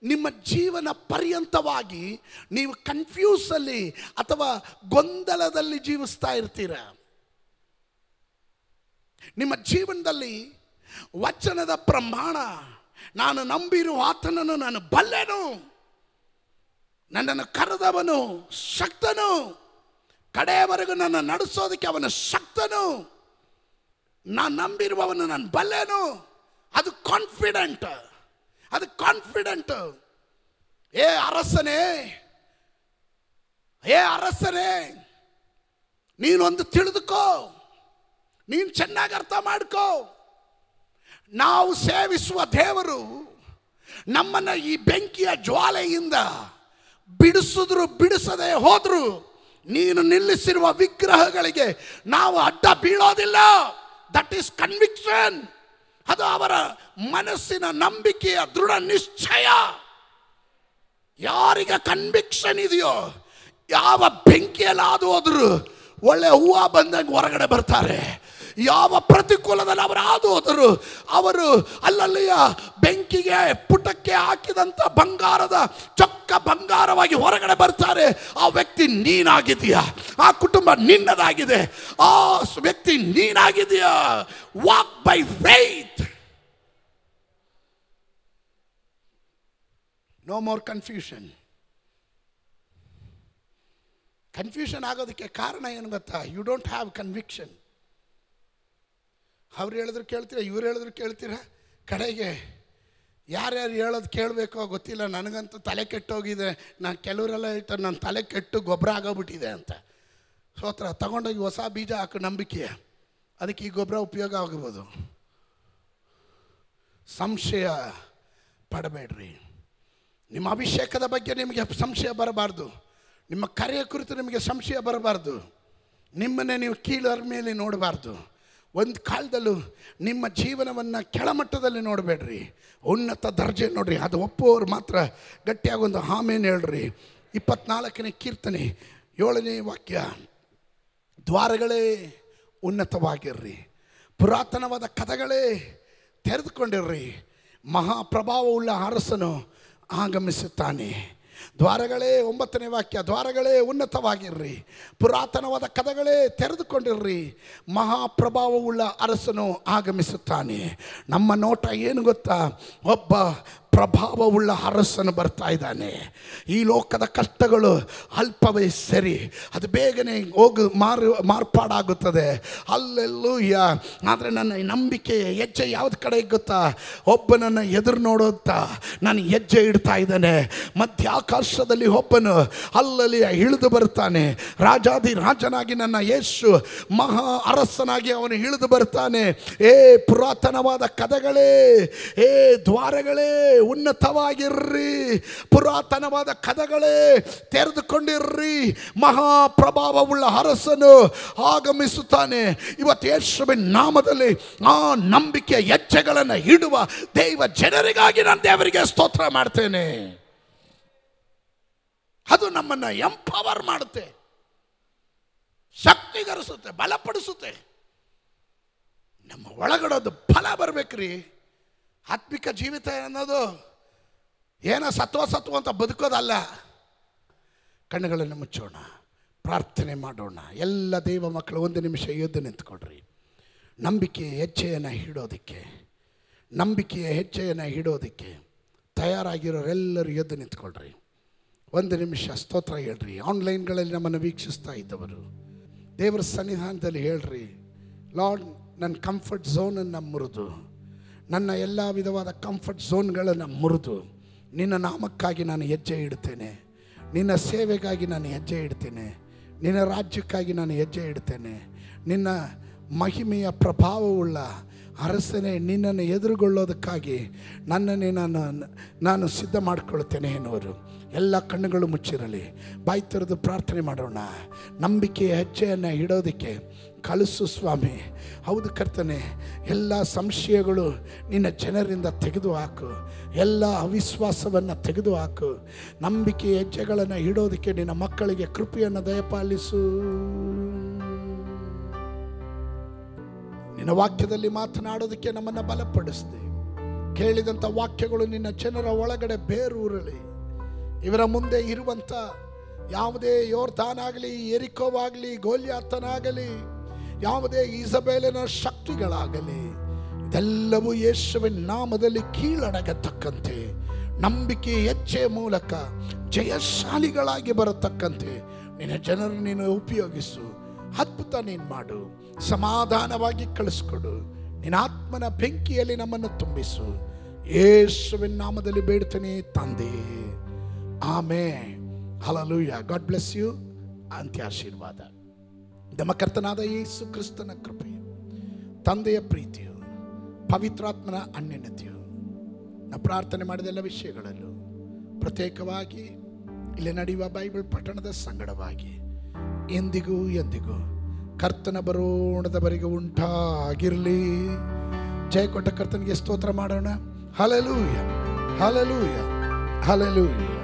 ನಿಮ್ಮ ಜೀವನ ಪರ್ಯಂತವಾಗಿ ನೀವು ಕನ್ಫ್ಯೂಸಲ್ಲಿ ಅಥವಾ ಗೊಂದಲದಲ್ಲಿ ಜೀವಿಸ್ತಾ ಇರ್ತೀರ. ನಿಮ್ಮ ಜೀವನದಲ್ಲಿ ವಚನದ ಪ್ರಮಾಣ, ನಾನು ನಂಬಿರುವ ಆತನನ್ನು ನಾನು ಬಲ್ಲೆನು, ನನ್ನನ್ನು ಕರೆದವನು ಶಕ್ತನು, ಕಡೆಯವರೆಗೂ ನನ್ನ ನಡೆಸೋದಕ್ಕೆ ಅವನ ಶಕ್ತನು. ನಾನು ನಂಬಿರುವವನು ನಾನು ಬಲ್ಲೇನು? ಅದು ಕಾನ್ಫಿಡೆಂಟ್ ಅದು ಕಾನ್ಫಿಡೆಂಟ್ ಏ ಅರಸನೇ ಏ ಅರಸನೇ, ನೀನೊಂದು ತಿಳಿದುಕೋ. ನೀನು ಚೆನ್ನಾಗಿ ಅರ್ಥ ಮಾಡ್ಕೋ. ನಾವು ಸೇವಿಸುವ ದೇವರು ನಮ್ಮನ್ನ ಈ ಬೆಂಕಿಯ ಜ್ವಾಲೆಯಿಂದ ಬಿಡಿಸಿದ್ರು, ಬಿಡಿಸದೆ ಹೋದ್ರು, ನೀನು ನಿಲ್ಲಿಸಿರುವ ವಿಗ್ರಹಗಳಿಗೆ ನಾವು ಅಡ್ಡ ಬೀಳೋದಿಲ್ಲ. ದಟ್ ಈಸ್ ಕನ್ವಿಕ್ಷನ್ ಅದು ಅವರ ಮನಸ್ಸಿನ ನಂಬಿಕೆಯ ದೃಢ ನಿಶ್ಚಯ. ಯಾರಿಗೆ ಕನ್ವಿಕ್ಷನ್ ಇದೆಯೋ, ಯಾವ ಬೆಂಕಿಯಲ್ಲಿ ಹಾದು ಹೋದ್ರು ಒಳ್ಳೆ ಹೂವು ಬಂದಂಗೆ ಹೊರಗಡೆ ಬರ್ತಾರೆ. ಯಾವ ಪ್ರತಿಕೂಲದಲ್ಲಿ ಅವರು ಹಾದು ಹೋದರು ಅವರು ಅಲ್ಲಲ್ಲಿಯ ಬೆಂಕಿಗೆ ಪುಟಕ್ಕೆ ಹಾಕಿದಂಥ ಬಂಗಾರದ ಚೊಕ್ಕ ಬಂಗಾರವಾಗಿ ಹೊರಗಡೆ ಬರ್ತಾರೆ, ಆ ವ್ಯಕ್ತಿ ನೀನಾಗಿದೆಯಾ ಆ ಕುಟುಂಬ ನಿನ್ನದಾಗಿದೆ. ಆ ವ್ಯಕ್ತಿ ನೀನಾಗಿದೆಯಾ walk by faith no more confusion confusion ಆಗೋದಕ್ಕೆ ಕಾರಣ ಏನು ಗೊತ್ತಾ? ಯು ಡೋಂಟ್ ಹ್ಯಾವ್ ಕನ್ವಿಕ್ಷನ್ ಅವ್ರು ಹೇಳಿದ್ರು ಕೇಳ್ತೀರಾ? ಇವ್ರು ಹೇಳಿದ್ರು ಕೇಳ್ತೀರಾ? ಕಡೆಗೆ ಯಾರ್ಯಾರು ಹೇಳೋದು ಕೇಳಬೇಕೋ ಗೊತ್ತಿಲ್ಲ. ನನಗಂತೂ ತಲೆ ಕೆಟ್ಟೋಗಿದೆ. ನಾನು ಕೆಲವರೆಲ್ಲ ಹೇಳ್ತಾರೆ ನನ್ನ ತಲೆ ಕೆಟ್ಟು ಗೊಬ್ಬರ ಆಗೋಗ್ಬಿಟ್ಟಿದೆ ಅಂತ. ಸೋತ್ರ, ತಗೊಂಡೋಗಿ ಹೊಸ ಬೀಜ ಹಾಕೋ, ನಂಬಿಕೆ. ಅದಕ್ಕೆ ಈ ಗೊಬ್ಬರ ಉಪಯೋಗ ಆಗ್ಬೋದು. ಸಂಶಯ ಪಡಬೇಡ್ರಿ. ನಿಮ್ಮ ಅಭಿಷೇಕದ ಬಗ್ಗೆ ನಿಮಗೆ ಸಂಶಯ ಬರಬಾರ್ದು. ನಿಮ್ಮ ಕರೆಯ ಕುರಿತು ನಿಮಗೆ ಸಂಶಯ ಬರಬಾರ್ದು. ನಿಮ್ಮನ್ನೇ ನೀವು ಕೀಳರ ಮೇಲೆ ನೋಡಬಾರ್ದು. ಒಂದು ಕಾಲದಲ್ಲೂ ನಿಮ್ಮ ಜೀವನವನ್ನು ಕೆಳಮಟ್ಟದಲ್ಲಿ ನೋಡಬೇಡ್ರಿ. ಉನ್ನತ ದರ್ಜೆ ನೋಡ್ರಿ. ಅದು ಒಪ್ಪುವವರು ಮಾತ್ರ ಗಟ್ಟಿಯಾಗಿ ಒಂದು ಆಮೇನು ಹೇಳ್ರಿ. ಇಪ್ಪತ್ನಾಲ್ಕನೇ ಕೀರ್ತನೆ, ಏಳನೇ ವಾಕ್ಯ. ದ್ವಾರಗಳೇ ಉನ್ನತವಾಗಿರ್ರಿ. ಪುರಾತನವಾದ ಕಥಗಳೇ ತೆರೆದುಕೊಂಡಿರ್ರಿ. ಮಹಾಪ್ರಭಾವವುಳ್ಳ ಅರಸನು ಆಗಮಿಸುತ್ತಾನೆ. ದ್ವಾರಗಳೇ ಒಂಬತ್ತನೇ ವಾಕ್ಯ, ದ್ವಾರಗಳೇ ಉನ್ನತವಾಗಿರ್ರಿ. ಪುರಾತನವಾದ ಕದಗಳೇ ತೆರೆದುಕೊಂಡಿರ್ರಿ. ಮಹಾಪ್ರಭಾವವುಳ್ಳ ಅರಸನು ಆಗಮಿಸುತ್ತಾನೆ. ನಮ್ಮ ನೋಟ ಏನು ಗೊತ್ತಾ? ಒಬ್ಬ ಪ್ರಭಾವವುಳ್ಳ ಅರಸನು ಬರ್ತಾ ಇದ್ದಾನೆ. ಈ ಲೋಕದ ಕಷ್ಟಗಳು ಅಲ್ಪವೇ ಸರಿ. ಅದು ಬೇಗನೆ ಹೋಗು, ಮಾರು, ಮಾರ್ಪಾಡಾಗುತ್ತದೆ. ಅಲ್ಲೆಲ್ಲೂ ಆದರೆ ನನ್ನ ನಂಬಿಕೆ ಹೆಜ್ಜೆ ಯಾವ್ದು ಕಡೆ ಗೊತ್ತಾ? ಒಬ್ಬನನ್ನು ಎದುರು ನೋಡುತ್ತಾ ನಾನು ಹೆಜ್ಜೆ ಇಡ್ತಾ ಇದ್ದಾನೆ. ಮಧ್ಯಾಕಾಶದಲ್ಲಿ ಒಬ್ಬನು ಅಲ್ಲಲ್ಲಿ ಇಳಿದು ಬರ್ತಾನೆ. ರಾಜಾದಿ ರಾಜನಾಗಿ ನನ್ನ ಯೇಸು ಮಹಾ ಅರಸನಾಗಿ ಅವನು ಇಳಿದು ಬರ್ತಾನೆ. ಏ ಪುರಾತನವಾದ ಕದಗಳೇ, ಏ ದ್ವಾರಗಳೇ ಉನ್ನತವಾಗಿರ್ರಿ. ಪುರಾತನವಾದ ಕದಗಳೇ ತೆರೆದುಕೊಂಡಿರ್ರಿ. ಮಹಾ ಪ್ರಭಾವವುಳ್ಳ ಅರಸನು ಆಗಮಿಸುತ್ತಾನೆ. ಇವತ್ತು ಯೇಸುವಿನ ನಾಮದಲ್ಲಿ ಆ ನಂಬಿಕೆಯ ಹೆಜ್ಜೆಗಳನ್ನು ಇಡುವ ದೈವ ಜನರಿಗಾಗಿ ನಾನು ದೇವರಿಗೆ ಸ್ತೋತ್ರ ಮಾಡ್ತೇನೆ. ಅದು ನಮ್ಮನ್ನು ಎಂಪವರ್ ಮಾಡುತ್ತೆ. ಶಕ್ತಿಗರಿಸುತ್ತೆ, ಬಲಪಡಿಸುತ್ತೆ. ನಮ್ಮ ಒಳಗಡೋದು ಫಲ ಬರ್ಬೇಕ್ರಿ. ಆತ್ಮಿಕ ಜೀವಿತ ಅನ್ನೋದು ಏನೋ ಸತ್ವ ಸತ್ವ ಅಂತ ಬದುಕೋದಲ್ಲ. ಕಣ್ಣುಗಳನ್ನು ಮುಚ್ಚೋಣ, ಪ್ರಾರ್ಥನೆ ಮಾಡೋಣ. ಎಲ್ಲ ದೈವ ಮಕ್ಕಳು ಒಂದು ನಿಮಿಷ ಎದ್ದು ನಿಂತ್ಕೊಳ್ರಿ. ನಂಬಿಕೆಯ ಹೆಜ್ಜೆಯನ್ನು ಹಿಡೋದಕ್ಕೆ ನಂಬಿಕೆಯ ಹೆಜ್ಜೆಯನ್ನು ಹಿಡೋದಕ್ಕೆ ತಯಾರಾಗಿರೋರೆಲ್ಲರೂ ಎದ್ದು ನಿಂತ್ಕೊಳ್ರಿ. ಒಂದು ನಿಮಿಷ ಸ್ತೋತ್ರ ಹೇಳ್ರಿ. ಆನ್ಲೈನ್ಗಳಲ್ಲಿ ನಮ್ಮನ್ನು ವೀಕ್ಷಿಸ್ತಾ ಇದ್ದವರು, ದೇವರ ಸನ್ನಿಧಾನದಲ್ಲಿ ಹೇಳ್ರಿ, ಲಾರ್ಡ್ ನನ್ನ ಕಂಫರ್ಟ್ ಝೋನನ್ನು ಮುರಿದು ನನ್ನ ಎಲ್ಲ ವಿಧವಾದ ಕಂಫರ್ಟ್ ಝೋನ್ಗಳನ್ನು ಮುರಿದು ನಿನ್ನ ನಾಮಕ್ಕಾಗಿ ನಾನು ಹೆಜ್ಜೆ ಇಡ್ತೇನೆ. ನಿನ್ನ ಸೇವೆಗಾಗಿ ನಾನು ಹೆಜ್ಜೆ ಇಡ್ತೇನೆ. ನಿನ್ನ ರಾಜ್ಯಕ್ಕಾಗಿ ನಾನು ಹೆಜ್ಜೆ ಇಡ್ತೇನೆ. ನಿನ್ನ ಮಹಿಮೆಯ ಪ್ರಭಾವವುಳ್ಳ ಅರಸನೆ ನಿನ್ನನ್ನು ಎದುರುಗೊಳ್ಳೋದಕ್ಕಾಗಿ ನನ್ನನ್ನೇ ನಾನು ನಾನು ಸಿದ್ಧ ಮಾಡಿಕೊಳ್ತೇನೆ ಎನ್ನುವರು. ಎಲ್ಲ ಕಣ್ಣುಗಳು ಮುಚ್ಚಿರಲಿ. ಬಾಯಿ ತೆರೆದು ಪ್ರಾರ್ಥನೆ ಮಾಡೋಣ. ನಂಬಿಕೆಯ ಹೆಜ್ಜೆಯನ್ನು ಇಡೋದಕ್ಕೆ ಕಳಿಸು ಸ್ವಾಮಿ. ಹೌದು ಕರ್ತನೆ, ಎಲ್ಲ ಸಂಶಯಗಳು ನಿನ್ನ ಜನರಿಂದ ತೆಗೆದು ಹಾಕು. ಎಲ್ಲ ಅವಿಶ್ವಾಸವನ್ನು ತೆಗೆದು ಹಾಕು. ನಂಬಿಕೆ ಹೆಜ್ಜೆಗಳನ್ನು ಇಡೋದಕ್ಕೆ ನಿನ್ನ ಮಕ್ಕಳಿಗೆ ಕೃಪೆಯನ್ನು ದಯಪಾಲಿಸು. ನಿನ್ನ ವಾಕ್ಯದಲ್ಲಿ ಮಾತನಾಡೋದಕ್ಕೆ ನಮ್ಮನ್ನು ಬಲಪಡಿಸಿದೆ. ಕೇಳಿದಂಥ ವಾಕ್ಯಗಳು ನಿನ್ನ ಜನರ ಒಳಗಡೆ ಬೇರೂರಲಿ. ಇವರ ಮುಂದೆ ಇರುವಂಥ ಯಾವುದೇ ಯೋರ್ತಾನಾಗಲಿ ಎರಿಕೋವಾಗಲಿ ಗೋಲ್ಯಾತನಾಗಲಿ ಯಾವುದೇ ಈಸಬೇಲಿನ ಶಕ್ತಿಗಳಾಗಲಿ, ಇದೆಲ್ಲವೂ ಯೇಸುವಿನ ನಾಮದಲ್ಲಿ ಕೀಳಡಗತಕ್ಕಂತೆ, ನಂಬಿಕೆ ಹೆಜ್ಜೆ ಮೂಲಕ ಜಯಶಾಲಿಗಳಾಗಿ ಬರತಕ್ಕಂತೆ. ನಿನ್ನ ಜನರು ನೀನು ಉಪಯೋಗಿಸು, ಅದ್ಭುತ ನೀನು ಮಾಡು, ಸಮಾಧಾನವಾಗಿ ಕಳಿಸ್ಕೊಡು, ನಿನ್ನ ಆತ್ಮನ ಬೆಂಕಿಯಲ್ಲಿ ನಮ್ಮನ್ನು ತುಂಬಿಸು. ಯೇಸುವಿನ ನಾಮದಲ್ಲಿ ಬೇಡ್ತೇನೆ ತಂದೆ. ಆಮೇ ಹಲಲೂಯ ಗಾಡ್ ಬ್ಲೆಸ್ ಯು ಅಂತ್ಯ ಆಶೀರ್ವಾದ. ನಮ್ಮ ಕರ್ತನಾದ ಯೇಸು ಕ್ರಿಸ್ತನ ಕೃಪೆಯು, ತಂದೆಯ ಪ್ರೀತಿಯು, ಪವಿತ್ರಾತ್ಮನ ಅನ್ಯನತೆಯು ನಾ ಪ್ರಾರ್ಥನೆ ಮಾಡಿದ ಎಲ್ಲ ವಿಷಯಗಳಲ್ಲೂ ಪ್ರತ್ಯೇಕವಾಗಿ ಇಲ್ಲಿ ನಡೆಯುವ ಬೈಬಲ್ ಪಠಣದ ಸಂಗಡವಾಗಿ ಎಂದಿಗೂ ಎಂದಿಗೂ ಕರ್ತನ ಬರೋಣದವರೆಗೆ ಉಂಟಾಗಿರಲಿ. ಜಯ ಕೊಟ್ಟ ಕರ್ತನಿಗೆ ಸ್ತೋತ್ರ ಮಾಡೋಣ. Hallelujah hallelujah hallelujah